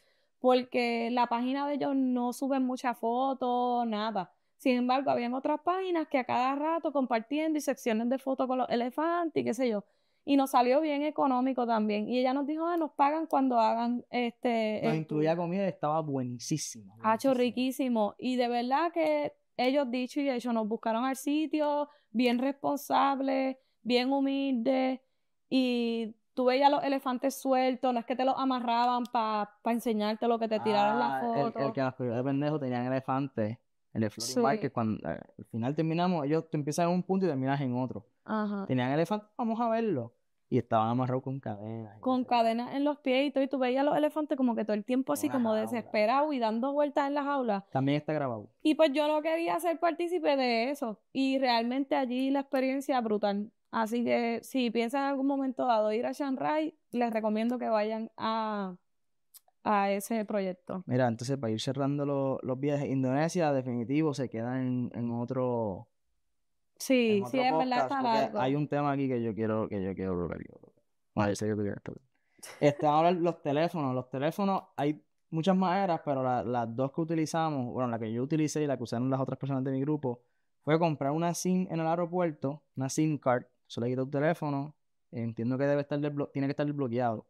porque la página de ellos no suben muchas fotos, nada. Sin embargo, habían otras páginas que a cada rato compartiendo y secciones de fotos con los elefantes y qué sé yo. Y nos salió bien económico también. Y ella nos dijo, ah, nos pagan cuando hagan este... Nos el incluía tour". comida y estaba buenísima. Hacho riquísimo. Y de verdad que ellos dicho y hecho nos buscaron al sitio, bien responsables, bien humildes. Y tú veías los elefantes sueltos, no es que te los amarraban para enseñarte lo que te tiraron la Ah, el- foto. El, que nos cogió de pendejo tenían elefantes. El de Floating Sí. Que cuando eh, al final terminamos, ellos te empiezan en un punto y terminas en otro. Ajá. Tenían elefantes, vamos a verlo. Y estaban amarrados con cadenas. con cadenas en los pies y todo, y tú veías a los elefantes como que todo el tiempo así como desesperados y dando vueltas en las jaulas. También está grabado. Y pues yo no quería ser partícipe de eso. Y realmente allí la experiencia brutal. Así que si piensan en algún momento dado ir a Chiang Rai, les recomiendo que vayan a, a ese proyecto. Mira, entonces para ir cerrando lo- los viajes, Indonesia definitivo se queda en, en otro, Sí, sí, en verdad está largo. Hay un tema aquí que yo quiero, que yo quiero tocar. yo- Bueno, yo sé que tú quieres tocar. Este, ahora los teléfonos. Los teléfonos, hay muchas maneras, pero la- las dos que utilizamos, bueno, la que yo utilicé y la que usaron las otras personas de mi grupo, fue comprar una SIM en el aeropuerto, una SIM card, eso le quita tu teléfono, entiendo que debe estar tiene que estar desbloqueado.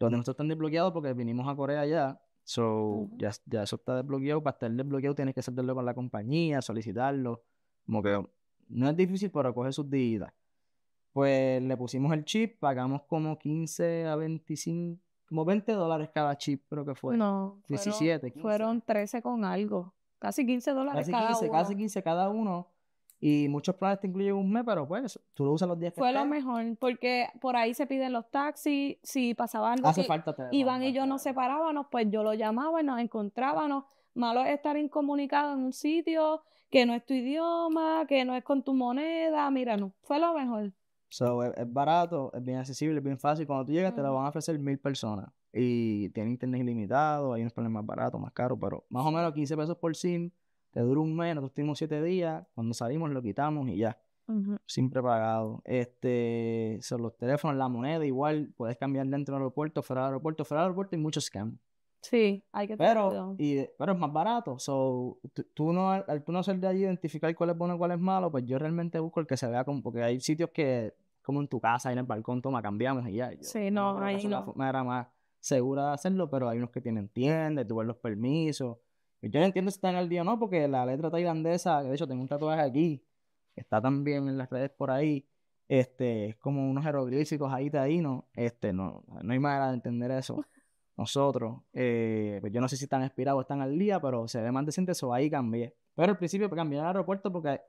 Los de nosotros están desbloqueados porque vinimos a Corea ya, so ya, ya eso está desbloqueado, para estar desbloqueado tienes que hacerlo con la compañía, solicitarlo, como que no es difícil, pero coge sus días. Pues le pusimos el chip, pagamos como 15 a 25, como 20 dólares cada chip, creo que fue. No, fueron, 17, 15. fueron 13 con algo. Casi 15 dólares Casi cada 15, uno. casi 15 cada uno. Y muchos planes te incluyen un mes, pero pues tú lo usas los días que Fue lo mejor, porque por ahí se piden los taxis, si pasaba algo Hace que falta teléfono, Iván y yo nos separábamos, pues yo lo llamaba y nos encontrábamos. Malo es estar incomunicado en un sitio que no es tu idioma, que no es con tu moneda. Mira, no, fue lo mejor. So, es, es barato, es bien accesible, es bien fácil. Cuando tú llegas, te lo van a ofrecer mil personas. Y tiene internet ilimitado, hay unos planes más baratos, más caros, pero más o menos 15 pesos por SIM. Te dura un mes, nosotros tuvimos 7 días. Cuando salimos, lo quitamos y ya. Siempre pagado. Este, son los teléfonos, la moneda, igual puedes cambiar dentro del aeropuerto, fuera del aeropuerto, fuera del aeropuerto hay muchos scams. Sí, hay que tener Pero, y, pero es más barato. So, tú, no, al tú no ser de allí, identificar cuál es bueno y cuál es malo, pues yo realmente busco el que se vea como, porque hay sitios que, como en tu casa, en el balcón, toma, cambiamos y ya. Yo Sí, no, ahí es la no. manera más segura de hacerlo, pero hay unos que tienen tiendas, tú ves los permisos. Yo no entiendo si están al día o no, porque la letra tailandesa, de hecho tengo un tatuaje aquí, que está también en las redes por ahí, este, es como unos jeroglíficos ahí taínos, este, no, no hay manera de entender eso. Nosotros, eh, pues yo no sé si están expirados o están al día, pero se ve más decente, eso ahí cambié. Pero al principio cambié al aeropuerto porque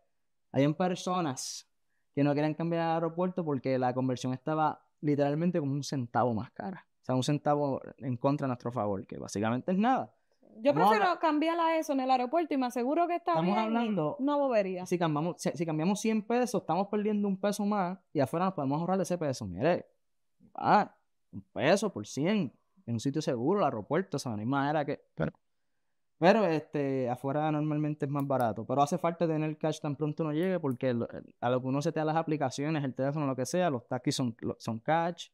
hay personas que no quieren cambiar al aeropuerto porque la conversión estaba literalmente como un centavo más cara. O sea, un centavo en contra de nuestro favor, que básicamente es nada. Yo Vamos a prefiero cambiarla a eso en el aeropuerto y me aseguro que está Estamos bien. y hablando- bobería. Si cambiamos, si, si cambiamos 100 pesos, estamos perdiendo un peso más y afuera nos podemos ahorrar ese peso. Mire, ah, un peso por 100 en un sitio seguro, el aeropuerto, o sea, no hay manera que... Pero, pero este, afuera normalmente es más barato, pero hace falta tener cash tan pronto no llegue porque lo- a lo que uno se te da las aplicaciones, el teléfono, lo que sea, los taxis son, son cash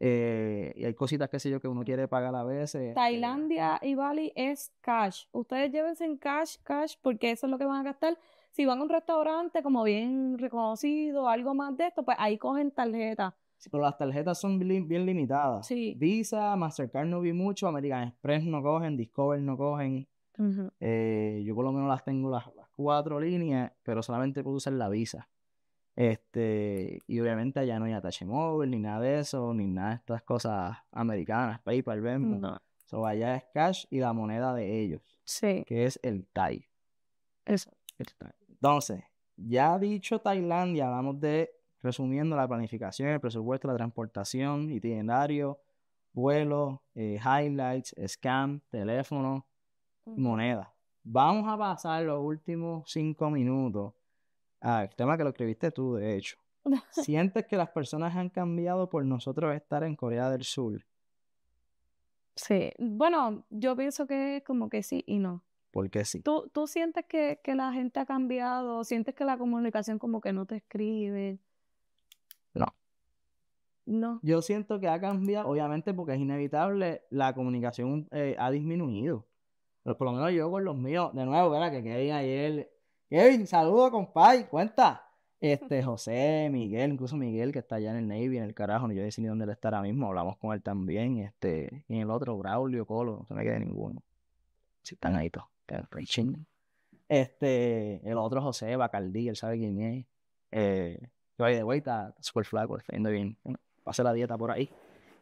eh, y hay cositas, qué sé yo, que uno quiere pagar a veces. este, Tailandia y Bali es cash. Ustedes llévense en cash, cash, porque eso es lo que van a gastar. Si van a un restaurante como bien reconocido, algo más de esto, pues ahí cogen tarjeta. Sí, pero las tarjetas son bien, bien limitadas. Sí. Visa, Mastercard no vi mucho, American Express no cogen, Discover no cogen. Eh, yo por lo menos las tengo las, las cuatro líneas, pero solamente puedo usar la Visa. Este, y obviamente allá no hay atache móvil, ni nada de eso, ni nada de estas cosas americanas, PayPal, Venmo. No. So, allá es cash y la moneda de ellos, Sí, que es el Thai. eso. El Thai. Entonces, ya dicho Tailandia, hablamos de, resumiendo, la planificación, el presupuesto, la transportación, itinerario, vuelos, eh, highlights, scam, teléfono, moneda. Vamos a pasar los últimos cinco minutos al tema que lo escribiste tú, de hecho. ¿Sientes que las personas han cambiado por nosotros estar en Corea del Sur? Sí, bueno, yo pienso que como que sí y no. Porque sí. ¿Tú, tú sientes que, que la gente ha cambiado? ¿Sientes que la comunicación como que no te escribe? No. No. Yo siento que ha cambiado, obviamente porque es inevitable, la comunicación eh, ha disminuido. Pero por lo menos yo con los míos, de nuevo, ¿verdad? Que Kevin ayer. Kevin, saludo, compadre, cuenta. Este, José, Miguel, incluso Miguel, que está allá en el Navy, en el carajo, no yo sé ni dónde él está ahora mismo, hablamos con él también, este, y en el otro, Braulio, Colo, no se me queda ninguno. Si están ahí todos. Este, el otro José, Bacardí, él sabe quién es. Eh, que by the way, está súper flaco, defendiendo bien. Bueno, la dieta por ahí.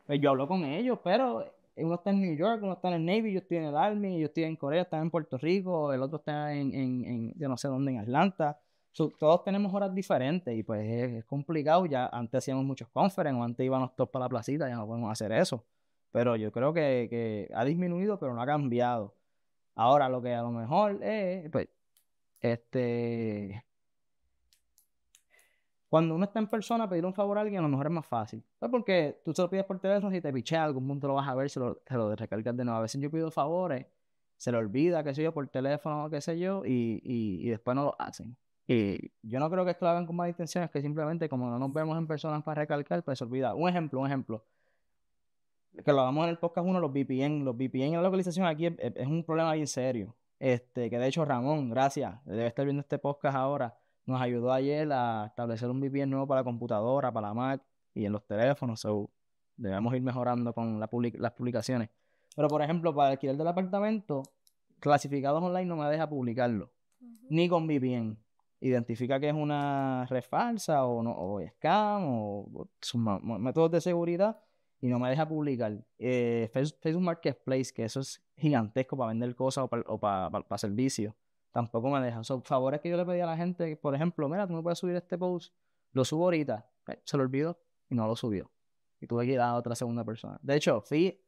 Pues yo hablo con ellos, pero uno está en New York, uno está en el Navy, yo estoy en el Army, yo estoy en Corea, está en Puerto Rico, el otro está en, en, en yo no sé dónde, en Atlanta. todos tenemos horas diferentes y pues es, complicado. Ya antes hacíamos muchos conferencias, antes íbamos todos para la placita, ya no podemos hacer eso. Pero yo creo que, que ha disminuido, pero no ha cambiado. Ahora, lo que a lo mejor es, pues, este, cuando uno está en persona, pedir un favor a alguien a lo mejor es más fácil. ¿Sabes? Porque tú se lo pides por teléfono, si te pichea, algún punto lo vas a ver, se lo, se lo recargas de nuevo. A veces yo pido favores, se le olvida, qué sé yo, por teléfono, qué sé yo, y, y, y después no lo hacen. Y yo no creo que esto lo hagan con malas intenciones, que simplemente como no nos vemos en personas para recalcar, pues se olvida. Un ejemplo, un ejemplo. Que lo hagamos en el podcast uno, los VPN. Los VPN en la localización aquí es, un problema bien serio. Este, que de hecho Ramón, gracias, debe estar viendo este podcast ahora, nos ayudó ayer a establecer un VPN nuevo para la computadora, para la Mac y en los teléfonos. So, debemos ir mejorando con las publicaciones. Pero por ejemplo, para alquiler del apartamento, clasificados online no me deja publicarlo. Ni con VPN identifica que es una red falsa o, no, o scam o, sus métodos de seguridad y no me deja publicar. Eh, Facebook Marketplace, que eso es gigantesco para vender cosas o para, servicios, tampoco me deja. Son favores que yo le pedí a la gente, por ejemplo, mira, tú me puedes subir este post, lo subo ahorita, eh, se lo olvidó y no lo subió. Y tuve que ir a otra segunda persona. De hecho, fui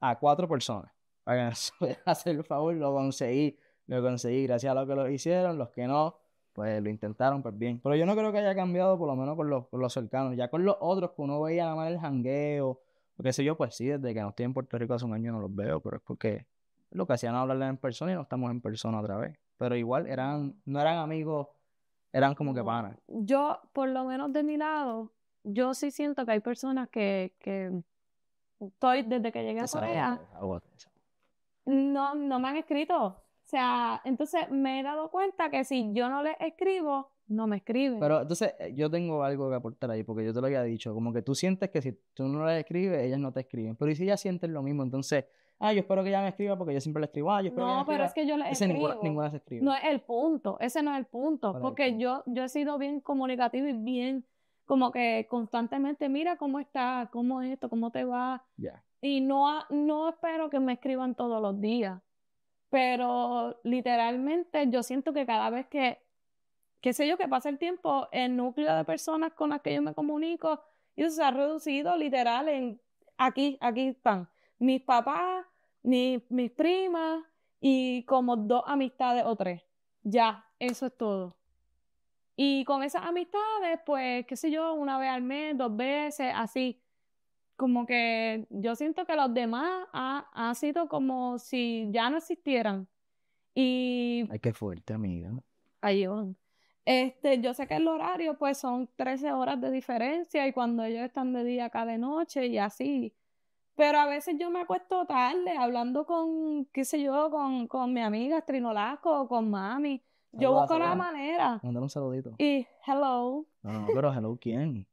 a cuatro personas para que hacer el favor, lo conseguí, lo conseguí gracias a los que lo hicieron, los que no pues lo intentaron, pues bien. Pero yo no creo que haya cambiado, por lo menos con los, con los cercanos. Ya con los otros que uno veía nada más el jangueo, o qué sé yo, pues sí, desde que no estoy en Puerto Rico hace un año no los veo, pero es porque lo que hacían hablarle en persona y no estamos en persona otra vez. Pero igual eran, no eran amigos, eran como que panas. Yo, por lo menos de mi lado, yo sí siento que hay personas que, que estoy, desde que llegué a Corea, no, no me han escrito. O sea, entonces me he dado cuenta que si yo no le escribo, no me escriben. Pero entonces eh, yo tengo algo que aportar ahí, porque yo te lo había dicho, como que tú sientes que si tú no le escribes, ellas no te escriben. Pero y si ellas sienten lo mismo, entonces, ah, yo espero que ella me escriba porque yo siempre le escribo, ah, yo espero no, que pero es que yo le escribo. Ninguna, se escribe. No es el punto, ese no es el punto, porque yo, yo he sido bien comunicativo y bien, como que constantemente, mira cómo está, cómo es esto, cómo te va. Ya. Y no, no espero que me escriban todos los días. Pero literalmente yo siento que cada vez que, qué sé yo, que pasa el tiempo, el núcleo de personas con las que yo me comunico, eso se ha reducido literal en aquí, aquí están mis papás, mis primas y como dos amistades o tres. Ya, eso es todo. Y con esas amistades, pues, qué sé yo, una vez al mes, dos veces, así como que yo siento que los demás ha, sido como si ya no existieran. Y... Ay, qué fuerte, amiga. Ahí van. Este, yo sé que el horario pues son 13 horas de diferencia y cuando ellos están de día acá de noche y así. Pero a veces yo me acuesto tarde hablando con, qué sé yo, con, con mi amiga Trinolasco o con mami. Yo busco la manera. Mándale un saludito. Y hello. No, no, pero hello, ¿quién?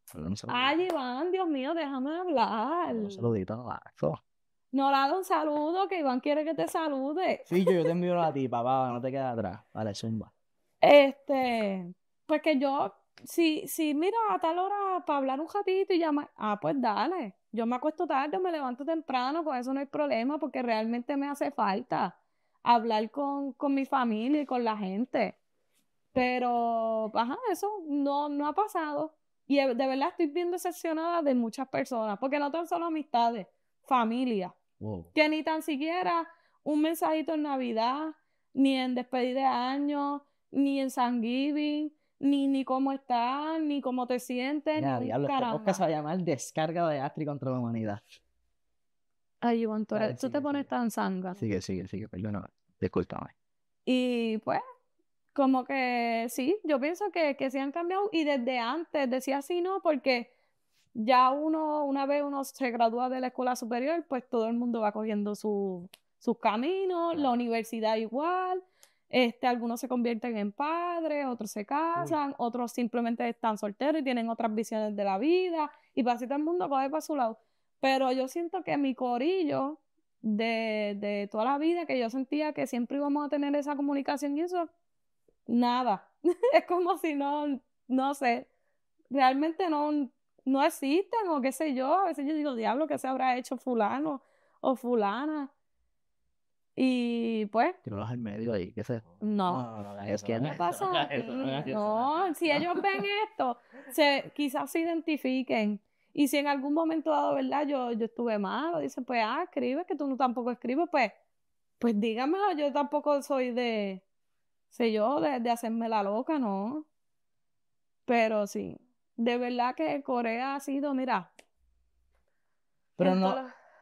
Ay, Iván, Dios mío, déjame hablar. Un saludito, No le un saludo, que Iván quiere que te salude. Sí, yo, te envío a ti, papá, no te quedes atrás. Vale, zumba. Este, pues que yo, si, si mira a tal hora para hablar un ratito y llamar, ah, pues dale. Yo me acuesto tarde, me levanto temprano, con eso no hay problema, porque realmente me hace falta hablar con, con mi familia y con la gente. Pero, ajá, eso no, no ha pasado. Y de verdad estoy bien decepcionada de muchas personas, porque no tan solo amistades, familia, que ni tan siquiera un mensajito en Navidad, ni en despedida de año, ni en San Giving, ni, ni cómo estás, ni cómo te sientes. Ya, ni diablo, este se va a llamar Descarga de Astri contra la humanidad. Ay, Iván, tú, tú te pones tan sanga. Sigue, sigue, sigue, perdona, discúlpame. Y pues, como que sí, yo pienso que, que se han cambiado y desde antes decía así, ¿no? Porque ya uno, una vez uno se gradúa de la escuela superior, pues todo el mundo va cogiendo sus caminos, la universidad igual, este, algunos se convierten en padres, otros se casan, otros simplemente están solteros y tienen otras visiones de la vida, y así todo el mundo coge para su lado. Pero yo siento que mi corillo de, de toda la vida, que yo sentía que siempre íbamos a tener esa comunicación y eso, nada. es como si no, no sé, realmente no, no existen o qué sé yo. A veces yo digo, diablo, ¿qué se habrá hecho fulano o fulana? Y pues, Tíralos al medio ahí, ¿qué sé? no. No, no, hagas Es que no no pasa. eso, no no. No, si ellos ven esto, se, quizás se identifiquen. Y si en algún momento dado, ¿verdad? Yo, yo estuve mal, o dicen, pues, ah, escribe, que tú no tampoco escribes, pues, pues dígame, yo tampoco soy de, sé yo, de, de hacerme la loca, ¿no? Pero sí, de verdad que Corea ha sido, mira. Pero no,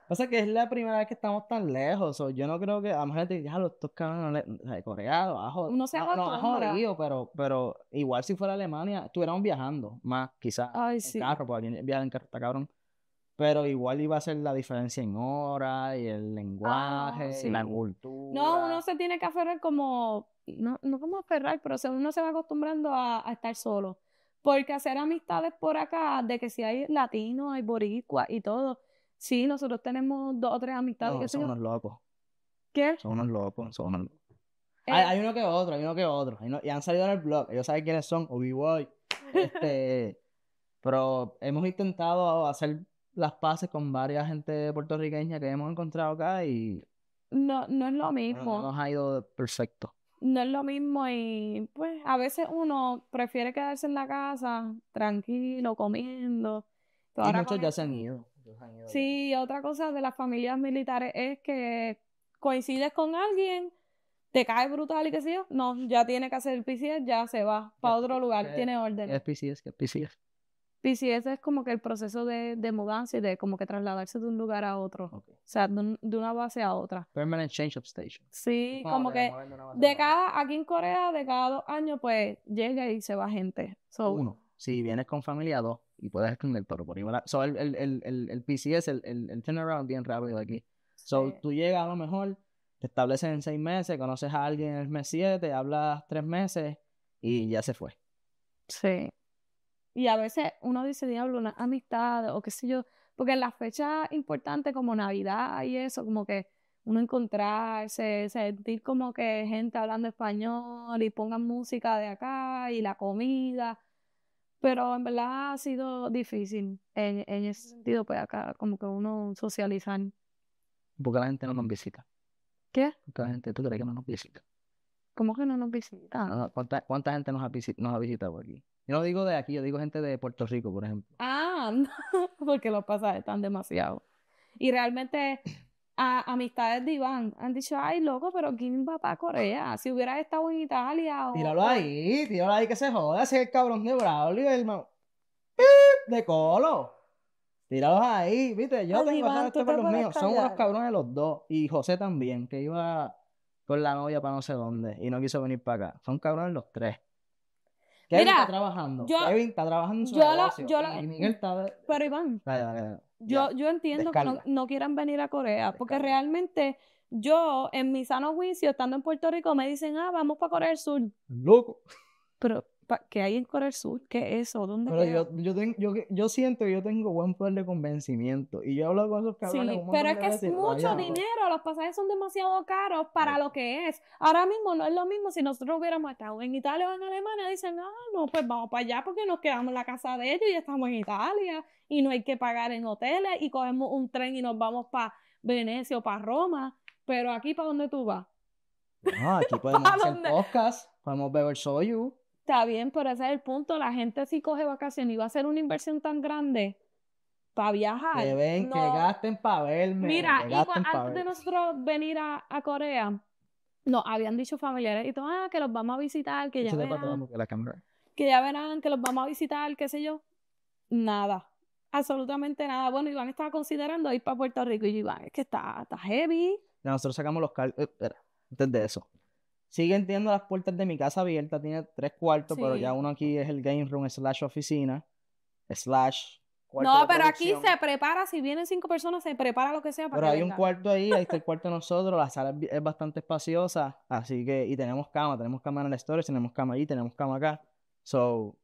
pasa que es la primera vez que estamos tan lejos, o yo no creo que, a lo mejor te ya los estos cabrones, no le- o sea, Corea, bajo, Uno se no, no, jodido, pero, pero igual si fuera Alemania, estuviéramos viajando más, quizás, Ay, en sí. carro, porque aquí viajar en carro está cabrón, pero igual iba a ser la diferencia en horas, y el lenguaje, y la Ah, sí. cultura. No, uno se tiene que aferrar como, no, no como aferrar, pero se- uno se va acostumbrando a, a estar solo. Porque hacer amistades por acá, de que si hay latinos, hay boricuas y todo, sí, nosotros tenemos dos o tres amistades. No, sé son unos locos, ¿Qué? son unos locos, son unos locos. Eh, Hay, hay uno que otro, hay uno que otro. uno- y han salido en el blog. Ellos saben quiénes son. Obi-Wan. Este, pero hemos intentado hacer las paces con varias gente puertorriqueña que hemos encontrado acá y no, no es lo mismo. no nos ha ido perfecto. No es lo mismo y pues a veces uno prefiere quedarse en la casa tranquilo, comiendo. Y muchos ya se han ido. Han ido. Sí, otra cosa de las familias militares es que coincides con alguien, te cae brutal y qué sé yo, no, ya tiene que hacer el PCS, ya se va para otro lugar, ¿Qué- tiene ¿Qué orden. es PCS? ¿Qué es PCS? PCS es como que el proceso de, de mudanza y de como que trasladarse de un lugar a otro, o sea, de, un- de una base a otra. Permanent Change of Station. Sí, como que de cada, aquí en Corea, de cada dos años, pues llega y se va gente. So, Uno. Si vienes con familia, dos. Y puedes extender pero por igual. So, el, el, el, el, el PCS, el, el, el turnaround bien rápido aquí. So, sí. tú llegas a lo mejor, te estableces en seis meses, conoces a alguien en el mes siete, hablas tres meses y ya se fue. Sí. Y a veces uno dice, diablo, una amistad o qué sé yo, porque en las fechas importantes como Navidad y eso, como que uno encontrarse, sentir como que gente hablando español y pongan música de acá y la comida, pero en verdad ha sido difícil en, en ese sentido, pues acá como que uno socializar. Porque la gente no nos visita. ¿Qué? Porque la gente, ¿tú crees que no nos visita? ¿Cómo que no nos visitan? No, no, ¿Cuánta, cuánta gente nos ha, visi- nos ha visitado aquí? Yo no digo de aquí, yo digo gente de Puerto Rico, por ejemplo. Ah, no, porque los pasajes están demasiado. Y realmente, a, amistades de Iván han dicho, ay, loco, pero ¿quién va para Corea? Si hubieras estado en Italia o... Tíralo ahí, tíralo ahí que se joda, ese es el cabrón de Braulio, el de colo. Tíralos ahí, viste, yo Ay, tengo Iván, los puedes míos, son unos cabrones los dos, y José también, que iba con la novia para no sé dónde, y no quiso venir para acá, son cabrones los tres. Kevin Mira, está trabajando, yo- Kevin está trabajando en su yo lo- negocio, yo lo- y Miguel está... Pero Iván, Dale, dale, dale. yo, yo entiendo que no, descarga. no quieran venir a Corea, porque Descarga. realmente yo, en mi sano juicio, estando en Puerto Rico, me dicen, ah, vamos para Corea del Sur. Loco. Pero, ¿qué hay en Corea del Sur? ¿Qué es eso? ¿Dónde Pero yo, yo, tengo, yo, yo siento que yo tengo buen poder de convencimiento. Y yo he hablado con esos cabrones Sí, un pero es que es veces mucho dinero, los pasajes son demasiado caros para lo que es. Ahora mismo no es lo mismo si nosotros hubiéramos estado en Italia o en Alemania, dicen, ah, no, pues vamos para allá porque nos quedamos en la casa de ellos y estamos en Italia y no hay que pagar en hoteles y cogemos un tren y nos vamos para Venecia o para Roma, pero aquí para dónde tú vas? No, aquí podemos ¿Pa' hacer podcast, podemos beber soyu. Está bien, pero ese es el punto, la gente si coge vacaciones y va a hacer una inversión tan grande para viajar. Que ven, que gasten para verme. Mira, y antes de nosotros venir a, a Corea, nos habían dicho familiares y todo, ah, que los vamos a visitar, que ya verán, la que ya verán, que los vamos a visitar, qué sé yo. Nada, absolutamente nada. Bueno, Iván estaba considerando ir para Puerto Rico y yo, Iván, es que está, está heavy. Ya Nosotros sacamos los cálculos. de eso. Siguen teniendo las puertas de mi casa abiertas, tiene tres cuartos, pero ya uno aquí es el game room slash oficina, slash No, pero aquí se prepara, si vienen cinco personas, se prepara lo que sea para Pero que hay un cuarto ahí, ahí está el cuarto de nosotros, la sala es, bastante espaciosa, así que, y tenemos cama, tenemos cama en el storage, tenemos cama allí, tenemos cama acá, so,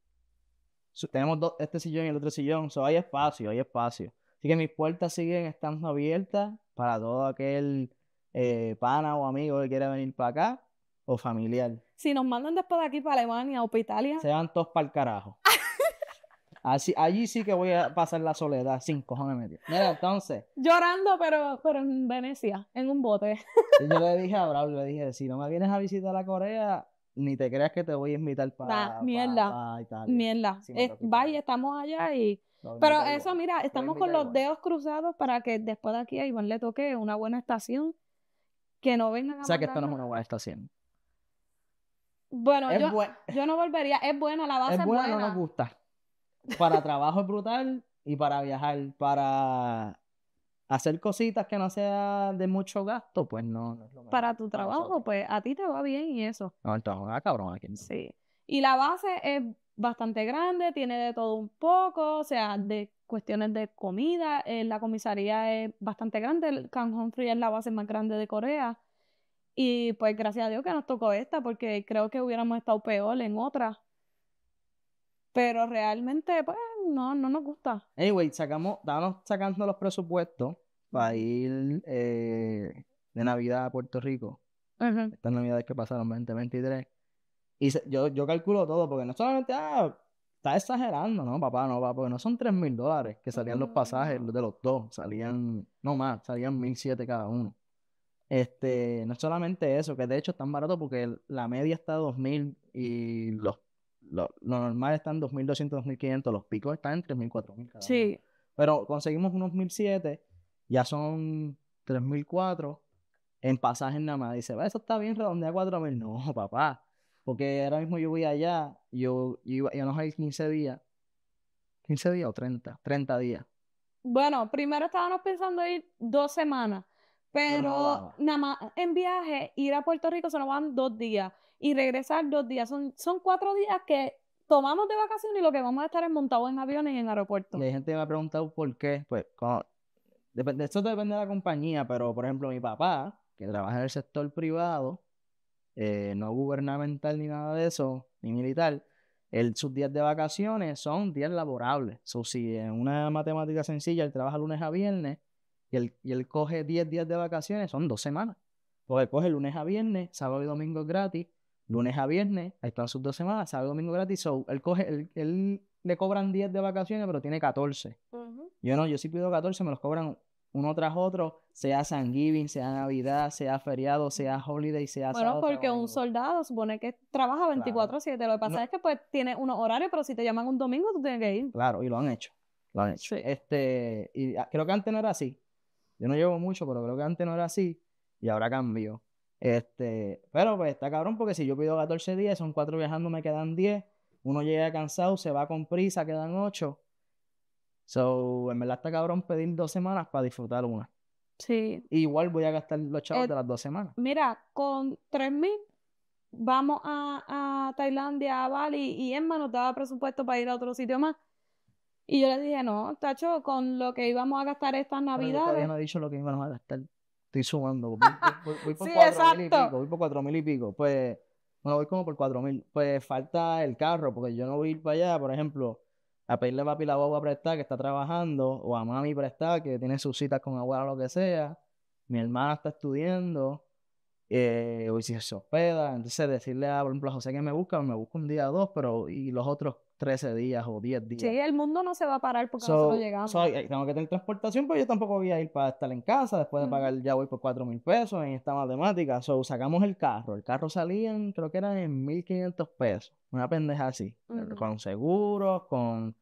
so- tenemos dos, este sillón y el otro sillón, so hay espacio, hay espacio. Así que mis puertas siguen estando abiertas para todo aquel eh, pana o amigo que quiera venir para acá, o familiar. Si nos mandan después de aquí para Alemania o para Italia, Se van todos para el carajo. Así, allí sí que voy a pasar la soledad, sin cojones metido. Mira, entonces, Llorando, pero, pero en Venecia, en un bote. yo le dije a Braulio, le dije, si no me vienes a visitar a Corea, ni te creas que te voy a invitar para Nah, mierda. Italia. Mierda. Eh, toca vaya, estamos allá y... Pero eso, igual. mira, estamos con los igual. dedos cruzados para que después de aquí a Iván le toque una buena estación. Que no vengan a O sea que esto no es una buena estación. Bueno, Es, yo, buen- yo no volvería. Es buena, la base es es buena, no nos gusta. Para trabajo es brutal y para viajar, para hacer cositas que no sea de mucho gasto, pues no, no es lo. Para tu para trabajo, nosotros. pues a ti te va bien y eso. No, el trabajo ah, cabrón aquí. Sí. Y la base es bastante grande, tiene de todo un poco, o sea, de cuestiones de comida. eh, la comisaría es bastante grande, el Kang Humphrey es la base más grande de Corea. Y pues gracias a Dios que nos tocó esta, porque creo que hubiéramos estado peor en otra. Pero realmente, pues, no, no nos gusta. Anyway, sacamos, estábamos sacando los presupuestos para ir eh, de Navidad a Puerto Rico. Ujú. Estas navidades que pasaron, 2023. Y se- yo, yo calculo todo, porque no solamente, ah, está exagerando, ¿no, papá? No, papá, porque no son 3 mil dólares que salían los pasajes de los dos, salían, no más, salían 1.007 cada uno. Este, no es solamente eso, que de hecho están baratos porque el- la media está a 2.000 y los, lo, lo normal está en 2.200, 2.500, los picos están en 3.000, 4.000 cada uno. Sí. Pero conseguimos unos 1.007, ya son 3.004 en pasajes nada más. Dice, "Va, eso está bien, redondea 4.000. No, papá, porque ahora mismo yo voy allá, yo, yo iba, íbamos a ir 15 días. ¿15 días o 30? 30 días. Bueno, primero estábamos pensando ir dos semanas, Pero no nada más en viaje, ir a Puerto Rico se nos van dos días y regresar dos días. Son, son cuatro días que tomamos de vacaciones y lo que vamos a estar es montados en aviones y en aeropuertos. Y hay gente que me ha preguntado por qué. Pues, depende, esto depende de la compañía, pero por ejemplo, mi papá, que trabaja en el sector privado, eh, no gubernamental ni nada de eso, ni militar, él, sus días de vacaciones son días laborables. So, si en una matemática sencilla él trabaja lunes a viernes y él, y él coge 10 días de vacaciones, son dos semanas. Porque él coge lunes a viernes, sábado y domingo gratis, lunes a viernes, ahí están sus dos semanas, sábado y domingo gratis. So, él coge, él, él le cobran 10 de vacaciones, pero tiene 14. Ujú. Yo no, yo si pido 14, me los cobran uno tras otro, sea Thanksgiving, sea Navidad, sea feriado, sea holiday, sea Bueno, sábado, porque un soldado supone que trabaja 24/7. Lo que pasa No. es que pues tiene unos horarios, pero si te llaman un domingo, tú tienes que ir. Claro, y lo han hecho. Lo han hecho. Sí. Este, y ah, creo que antes no era así. Yo no llevo mucho, pero creo que antes no era así. Y ahora cambió. Este, pero pues está cabrón porque si yo pido 14 días, son cuatro viajando, me quedan 10. Uno llega cansado, se va con prisa, quedan 8. So, en verdad está cabrón pedir dos semanas para disfrutar una. Sí. Igual voy a gastar los chavos Eh, de las dos semanas. Mira, con 3000 vamos a, a Tailandia, a Bali, y Emma nos daba presupuesto para ir a otro sitio más. Y yo le dije, no, tacho, con lo que íbamos a gastar estas Pero yo todavía navidades. no he dicho lo que íbamos a gastar. Estoy sumando. Voy, voy- voy por Sí, cuatro mil y pico. Voy por cuatro mil y pico. Pues, bueno, voy como por cuatro mil. Pues falta el carro, porque yo no voy a ir para allá, por ejemplo, a pedirle a papi la guagua prestada que está trabajando, o a mami prestada que tiene sus citas con abuela o lo que sea. Mi hermana está estudiando, eh, o si se hospeda. Entonces, decirle a, por ejemplo, a José que me busca, me busca un día o dos, pero y los otros 13 días o 10 días. Sí, el mundo no se va a parar porque So, nosotros llegamos. so, tengo que tener transportación, pero yo tampoco voy a ir para estar en casa. Después de pagar, ya voy por cuatro mil pesos en esta matemática. So, sacamos el carro. El carro salía, en- creo que era en 1500 pesos. Una pendeja así. Con seguros, con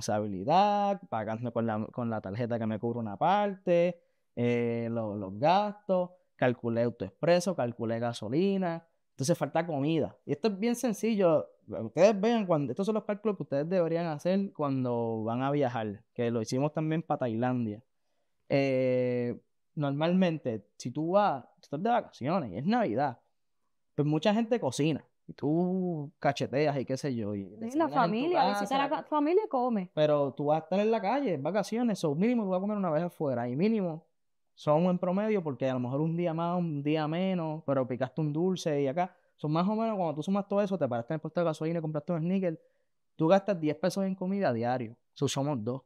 responsabilidad, pagando con la, con la tarjeta que me cubre una parte, eh, lo- los gastos. Calculé autoexpreso, calculé gasolina. Entonces falta comida. Y esto es bien sencillo. Ustedes vean cuando estos son los cálculos que ustedes deberían hacer cuando van a viajar, que lo hicimos también para Tailandia. Eh, normalmente, si tú vas, estás de vacaciones y es Navidad, pues mucha gente cocina y tú cacheteas y qué sé yo. Y la familia, visita la casa, familia come. pero tú vas a estar en la calle, en vacaciones, o mínimo tú vas a comer una vez afuera, y mínimo son en promedio, porque a lo mejor un día más, un día menos, pero picaste un dulce y acá, son más o menos cuando tú sumas todo eso, te paraste en el puesto de gasolina y compraste un sneaker, tú gastas 10 pesos en comida a diario, eso somos dos,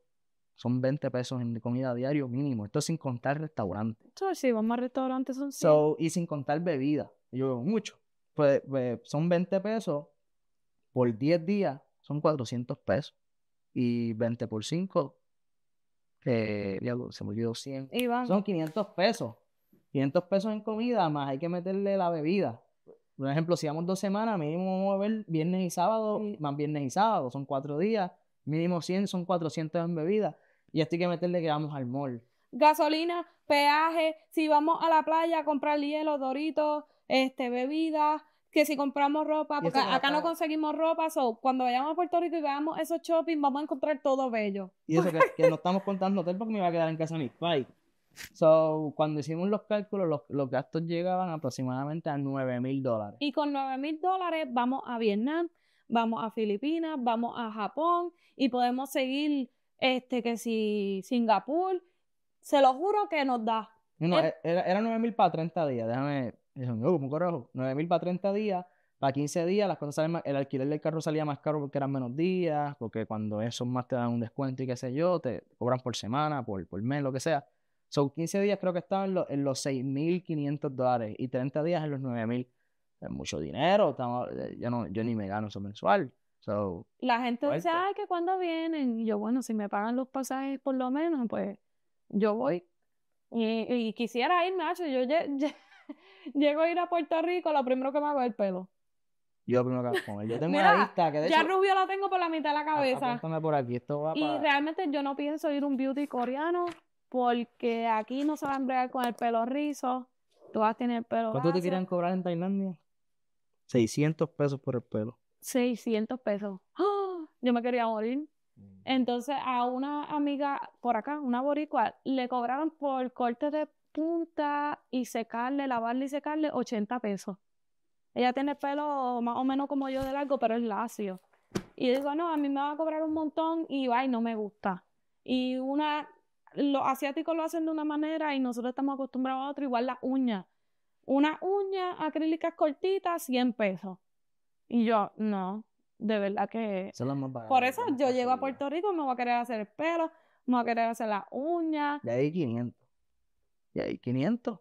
son 20 pesos en comida a diario mínimo, esto sin contar restaurantes. So, si vamos al restaurante son 100. So, y sin contar bebida. Yo bebo mucho. Pues, pues, son 20 pesos por 10 días, son 400 pesos. y 20 por 5, que diablo, se me olvidó 100. Iván, Son 500 pesos. 500 pesos en comida, más hay que meterle la bebida. Por ejemplo, si vamos dos semanas, mínimo vamos a ver viernes y sábado, Sí. más viernes y sábado, son cuatro días. Mínimo 100 son 400 en bebida. Y esto hay que meterle que vamos al mall. gasolina, peaje, si vamos a la playa a comprar hielo, doritos, este, bebidas, que si compramos ropa, porque no acá no conseguimos ropa, so, cuando vayamos a Puerto Rico y veamos esos shopping, vamos a encontrar todo bello. Y eso que, que no estamos contando hotel porque me iba a quedar en casa de mis pais. So, cuando hicimos los cálculos, los, los gastos llegaban aproximadamente a 9 mil dólares. Y con 9 mil dólares vamos a Vietnam, vamos a Filipinas, vamos a Japón y podemos seguir, este, que si Singapur, se lo juro que nos da. No, no, Eh. e- era, era 9 mil para 30 días. Déjame. No, ¿cómo carajo? 9 mil para 30 días. Para 15 días, las cosas salen más. El alquiler del carro salía más caro porque eran menos días. Porque cuando esos más te dan un descuento y qué sé yo, te cobran por semana, por, por mes, lo que sea. Son 15 días, creo que estaban en, los- en los 6.500 dólares. Y 30 días en los 9.000. Es mucho dinero. estamos- eh, yo, no, yo ni me gano eso mensual. So, La gente dice, Fuerte. ay, que cuando vienen. Y yo, bueno, si me pagan los pasajes por lo menos, pues yo voy. Y, y quisiera ir, Nacho. Yo lle- lle- llego a ir a Puerto Rico, lo primero que me hago es el pelo. yo primero que hago con él. Yo tengo Mira, una lista que de Ya hecho. rubio lo tengo por la mitad de la a- cabeza. apúntame por aquí. Esto va Y para. realmente yo no pienso ir a un beauty coreano porque aquí no se va a embregar con el pelo rizo. Tú vas a tener el pelo ¿Cuánto te querían cobrar en Tailandia? 600 pesos por el pelo. 600 pesos. ¡Ah! Yo me quería morir. Mm. Entonces a una amiga por acá, una boricua, le cobraron por corte de punta y secarle, lavarle y secarle 80 pesos. Ella tiene el pelo más o menos como yo de largo, pero es lacio. Y digo, no, a mí me va a cobrar un montón y va y no me gusta. Y una, los asiáticos lo hacen de una manera y nosotros estamos acostumbrados a otro, igual las uñas. Una uña acrílicas cortitas, 100 pesos. Y yo, no, de verdad que... Más Por eso yo llego a. Puerto Rico, me voy a querer hacer el pelo, me voy a querer hacer las uñas. De ahí 500. De ahí 500.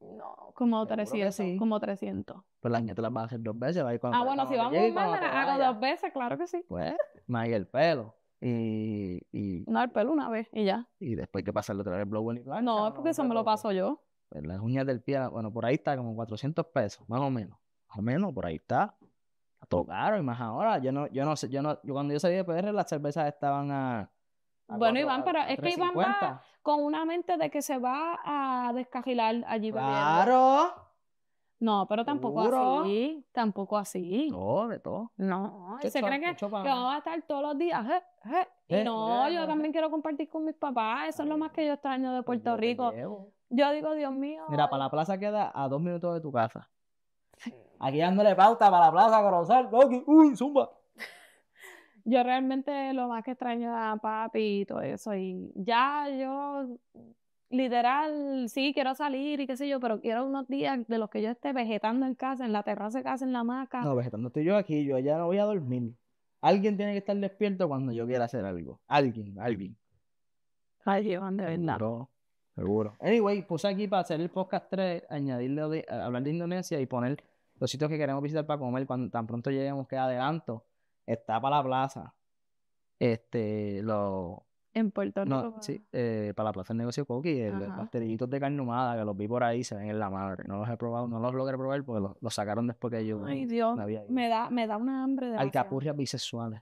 No, como Seguro que 300, sí. como 300. Pues las te las vas a hacer dos veces. va a ir cuando Ah, bueno, si vamos me cuando las hago dos veces, claro que sí. Pues, más ahí el pelo. Y, y, No, el pelo una vez y ya. y después hay que pasarle otra vez el blow y plancha. No, es porque eso me lo paso yo. Pues las uñas del pie, bueno, por ahí está como 400 pesos, más o menos. Más o menos, por ahí está. Todo caro y más ahora. Yo no, yo no sé, yo no, yo cuando yo salí de PR las cervezas estaban a. a Bueno, Iván, pero es que Iván va 3.50. con una mente de que se va a descajilar allí. Claro. No, pero tampoco Seguro. así, tampoco así. Todo, de todo. No, se creen que, que vamos a estar todos los días. je, je. Y no, yo también quiero compartir con mis papás. Eso es lo más que yo extraño de Puerto Yo te Rico. Yo digo, Dios mío. Mira, para la plaza queda a dos minutos de tu casa. Aquí dándole pauta para la plaza, Corozal. Aquí, Uy, zumba. Yo realmente lo más que extraño a papi y todo eso. Y ya yo, literal, sí, quiero salir y qué sé yo, pero quiero unos días de los que yo esté vegetando en casa, en la terraza de casa, en la hamaca. No, vegetando estoy yo aquí, yo ya no voy a dormir. Alguien tiene que estar despierto cuando yo quiera hacer algo. Alguien, alguien. Ay, Iván, de verdad. Seguro, seguro. Anyway, puse aquí para hacer el podcast 3, añadirle, de- hablar de Indonesia y poner los sitios que queremos visitar para comer cuando tan pronto lleguemos, que adelanto. Está para la plaza. Este, los, En Puerto Rico. no, sí, eh, para la plaza del negocio Coqui, el, Ajá. pastelillitos de carne humada que los vi por ahí, se ven en la madre. No los he probado, no los logré probar porque los, los sacaron después que yo Ay, Dios, me había ido. me da, me da una hambre de Alcapurrias bisexuales.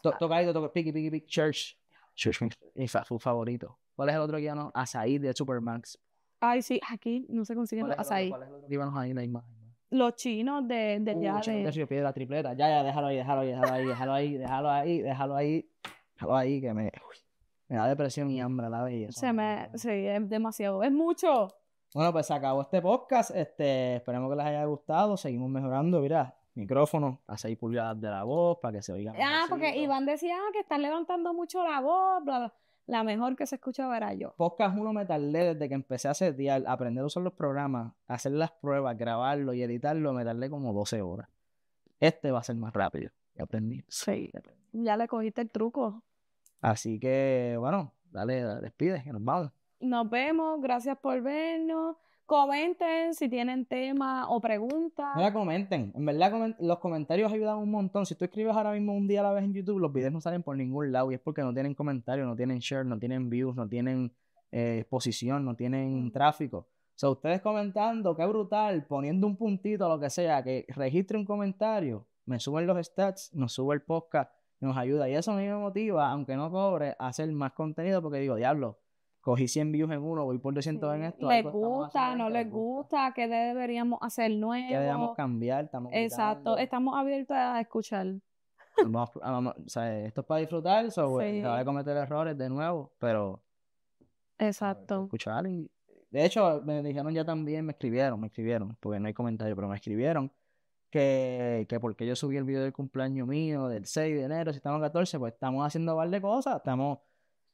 To- Tocadito, toca, piqui, piqui, piqui, Church. Church, mi food favorito. ¿Cuál es el otro que íbamos? Azaí de Supermax. Ay, sí, aquí no se consiguen ¿Cuál los el azaí. ¿Cuál es el otro que íbamos ahí? La imagen. Los chinos de, de Uh, de- la tripleta. Ya, ya, déjalo ahí, déjalo ahí, déjalo ahí, déjalo ahí, déjalo ahí, déjalo ahí, ahí, que me, uy, me da depresión y hambre a la vez. Se me, sí, es demasiado, es mucho. Bueno, pues se acabó este podcast. Este, esperemos que les haya gustado. Seguimos mejorando. Mira, micrófono a 6 pulgadas de la voz para que se oiga. Ah, porque. Iván decía ah, que están levantando mucho la voz, bla, bla. La mejor que se escuchaba era yo. Podcast uno me tardé desde que empecé a setear, aprender a usar los programas, hacer las pruebas, grabarlo y editarlo, me tardé como 12 horas. Este va a ser más rápido. Y aprendí. Sí. Ya le cogiste el truco. Así que, bueno, dale, dale, despide, que nos vamos. Nos vemos, gracias por vernos. comenten si tienen temas o preguntas. Mira, comenten. En verdad, los comentarios ayudan un montón. Si tú escribes ahora mismo un día a la vez en YouTube, los videos no salen por ningún lado. Y es porque no tienen comentarios, no tienen share, no tienen views, no tienen eh, exposición, no tienen tráfico. O sea, ustedes comentando, qué brutal, poniendo un puntito, lo que sea, que registre un comentario, me suben los stats, nos sube el podcast, nos ayuda. Y eso a mí me motiva, aunque no cobre, a hacer más contenido porque digo, diablo, cogí 100 views en uno, voy por 200 en esto. les gusta, no les gusta, qué deberíamos hacer nuevo. Que debemos cambiar, estamos Exacto, estamos abiertos a escuchar. Vamos a- vamos- o sea, esto es para disfrutar, so, Sí. va a cometer errores de nuevo, pero Exacto. escuchar y- de hecho me dijeron ya también, me escribieron, me escribieron, porque no hay comentario, pero me escribieron que, que porque yo subí el video del cumpleaños mío del 6 de enero, si estamos 14, pues estamos haciendo un par de cosas, estamos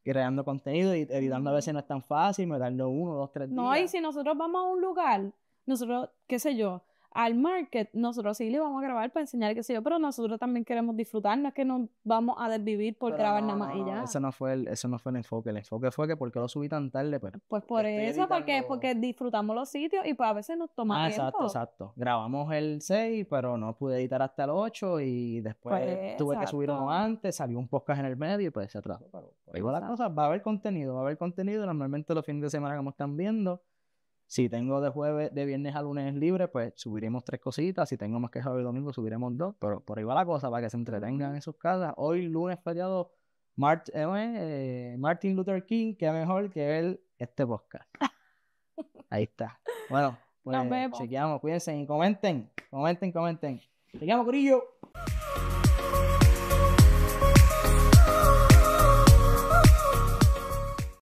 creando contenido y editando a veces no es tan fácil, me tardo uno, dos, tres días. No, y si nosotros vamos a un lugar, nosotros, qué sé yo, al market, nosotros sí le vamos a grabar para enseñar, qué sé yo, pero nosotros también queremos disfrutar, no es que nos vamos a desvivir por Pero grabar no, nada más y ya. Eso no fue el, eso no fue el enfoque, el enfoque fue que porque lo subí tan tarde, pues Pues por eso, porque, editando- porque disfrutamos los sitios y pues a veces nos toma Ah, tiempo. exacto, exacto. Grabamos el 6, pero no pude editar hasta el 8 y después Pues, tuve que subir uno antes, salió un podcast en el medio y pues se atrasó. Pero ahí va la cosa, va a haber contenido, va a haber contenido. Normalmente los fines de semana como están viendo, si tengo de jueves, de viernes a lunes libre, pues subiremos tres cositas. Si tengo más que sábado y domingo, subiremos dos. Pero por ahí va la cosa, para que se entretengan en sus casas. Hoy lunes feriado, Mart- eh, eh, Martin Luther King, que mejor que ver este podcast. Ahí está. Bueno, pues Nos vemos. chequeamos, cuídense y comenten, comenten, comenten. Chequeamos, Corillo.